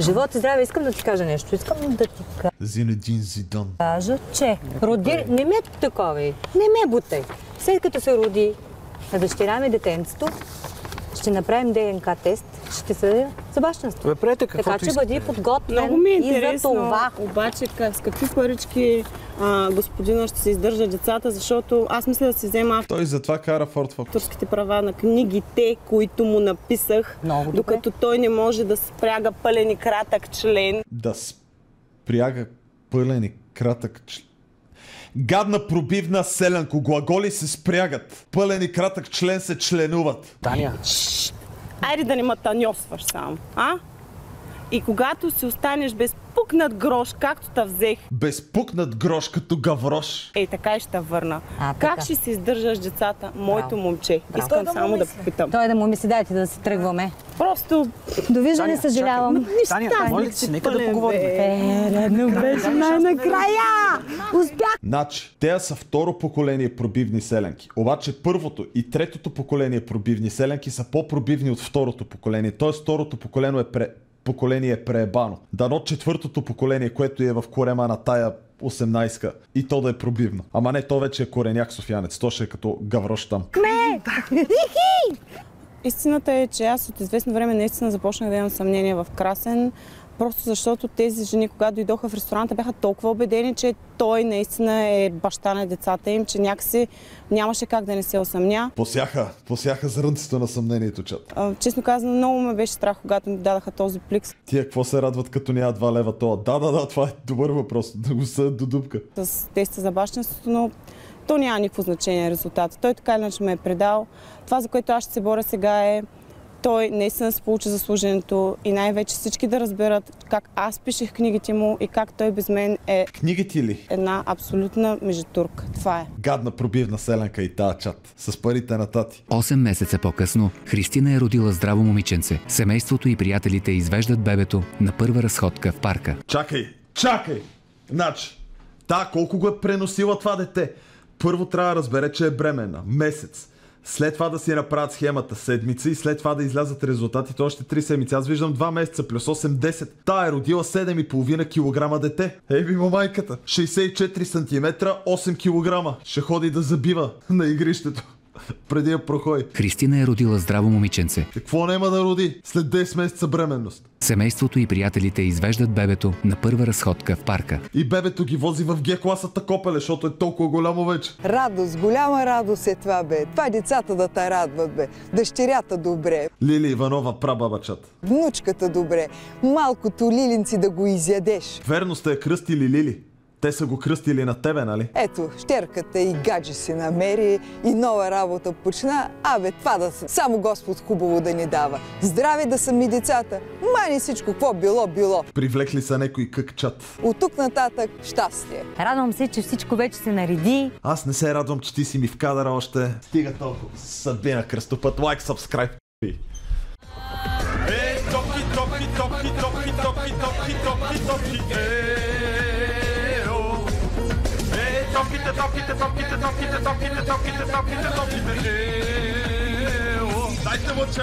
Живот и здраве, искам да ти кажа нещо. Искам да ти Зинедин Зидан. кажа, че роди... Не ме такова, не ме бутай. След като се роди на дъщеря ми детенцето, ще направим ДНК тест, ще се за бащинство. Бе, прете, Така че искате. бъди подготвен Много ми е и за това. обаче как, с какви парички а, господина ще се издържа децата, защото аз мисля да си взема Той затова кара Форд Фокус. авторските права на книгите, които му написах, Много докато той не може да спряга пълен и кратък член. Да спряга пълен и кратък член. Гадна пробивна селенко, глаголи се спрягат. Пълен и кратък член се членуват. Таня. Айде да не ме таньосваш сам, а? И когато си останеш без пукнат грош, както те взех, Безпукнат грош като гаврош. ей така и ще върна. А, как така. ще си издържаш децата, моето Браво. момче? Браво. Искам да му само да попитам. Той да му мисли, дайте да се тръгваме. Просто... Довиждане, съжалявам. Таня, моля ти се, нека да поговорим. Е, но беше най-накрая! Успях! Значи, те са второ поколение пробивни селенки. Обаче първото и третото поколение пробивни селенки са по-пробивни от второто поколение. Тоест второто поколение е, пре... поколение преебано. Дано четвъртото поколение, което е в корема на тая 18-ка и то да е пробивно. Ама не, то вече е кореняк софиянец. То ще е като гаврош там. Истината е, че аз от известно време наистина започнах да имам съмнение в Красен, просто защото тези жени, когато дойдоха в ресторанта, бяха толкова убедени, че той наистина е баща на децата им, че някакси нямаше как да не се осъмня. Посяха, посяха зрънцето на съмнението, чат. А, Честно казано, много ме беше страх, когато ми дадаха този плик Тия какво се радват, като няма 2 лева това? Да, да, да, това е добър въпрос. Да го съдят до дупка. с теста за бащинството, но то няма никакво значение резултата. Той така иначе ме е предал. Това, за което аз ще се боря сега е той наистина да се получи заслуженето и най-вече всички да разберат как аз пишех книгите му и как той без мен е Книгите ли? една абсолютна междутурка. Това е. Гадна пробивна селенка и тази чат. С парите на тати. 8 месеца по-късно Христина е родила здраво момиченце. Семейството и приятелите извеждат бебето на първа разходка в парка. Чакай, чакай! Значи, та колко го е преносила това дете? Първо трябва да разбере, че е бременна. Месец. След това да си направят схемата седмица и след това да излязат резултатите още 3 седмици. Аз виждам 2 месеца плюс 8, 10. Та е родила 7,5 кг дете. Ей би му майката. 64 см, 8 кг. Ще ходи да забива на игрището. Преди да проходи. Христина е родила здраво момиченце. Какво няма да роди след 10 месеца бременност? Семейството и приятелите извеждат бебето на първа разходка в парка. И бебето ги вози в Г класата копеле, защото е толкова голямо вече. Радост, голяма радост е това, бе. Това децата да те радват, бе. Дъщерята добре, Лили Иванова, прабабачат. внучката добре, малкото лилинци да го изядеш. Верно сте я кръстили Лили. Те са го кръстили на тебе, нали? Ето, щерката и гадже се намери и нова работа почна. Абе, това да са. Само Господ хубаво да ни дава. Здраве да са ми децата. Мани всичко, какво било, било. Привлекли са некой къкчат. От тук нататък щастие. Радвам се, че всичко вече се нареди. Аз не се радвам, че ти си ми в кадъра още. Стига толкова. Съдбина кръстопът. Лайк, сабскрайб. তপকিতে তপকিতে তপকিতে তপকিতে তপকিতে তপকিতে তপকিতে দায়িত্ব বলছে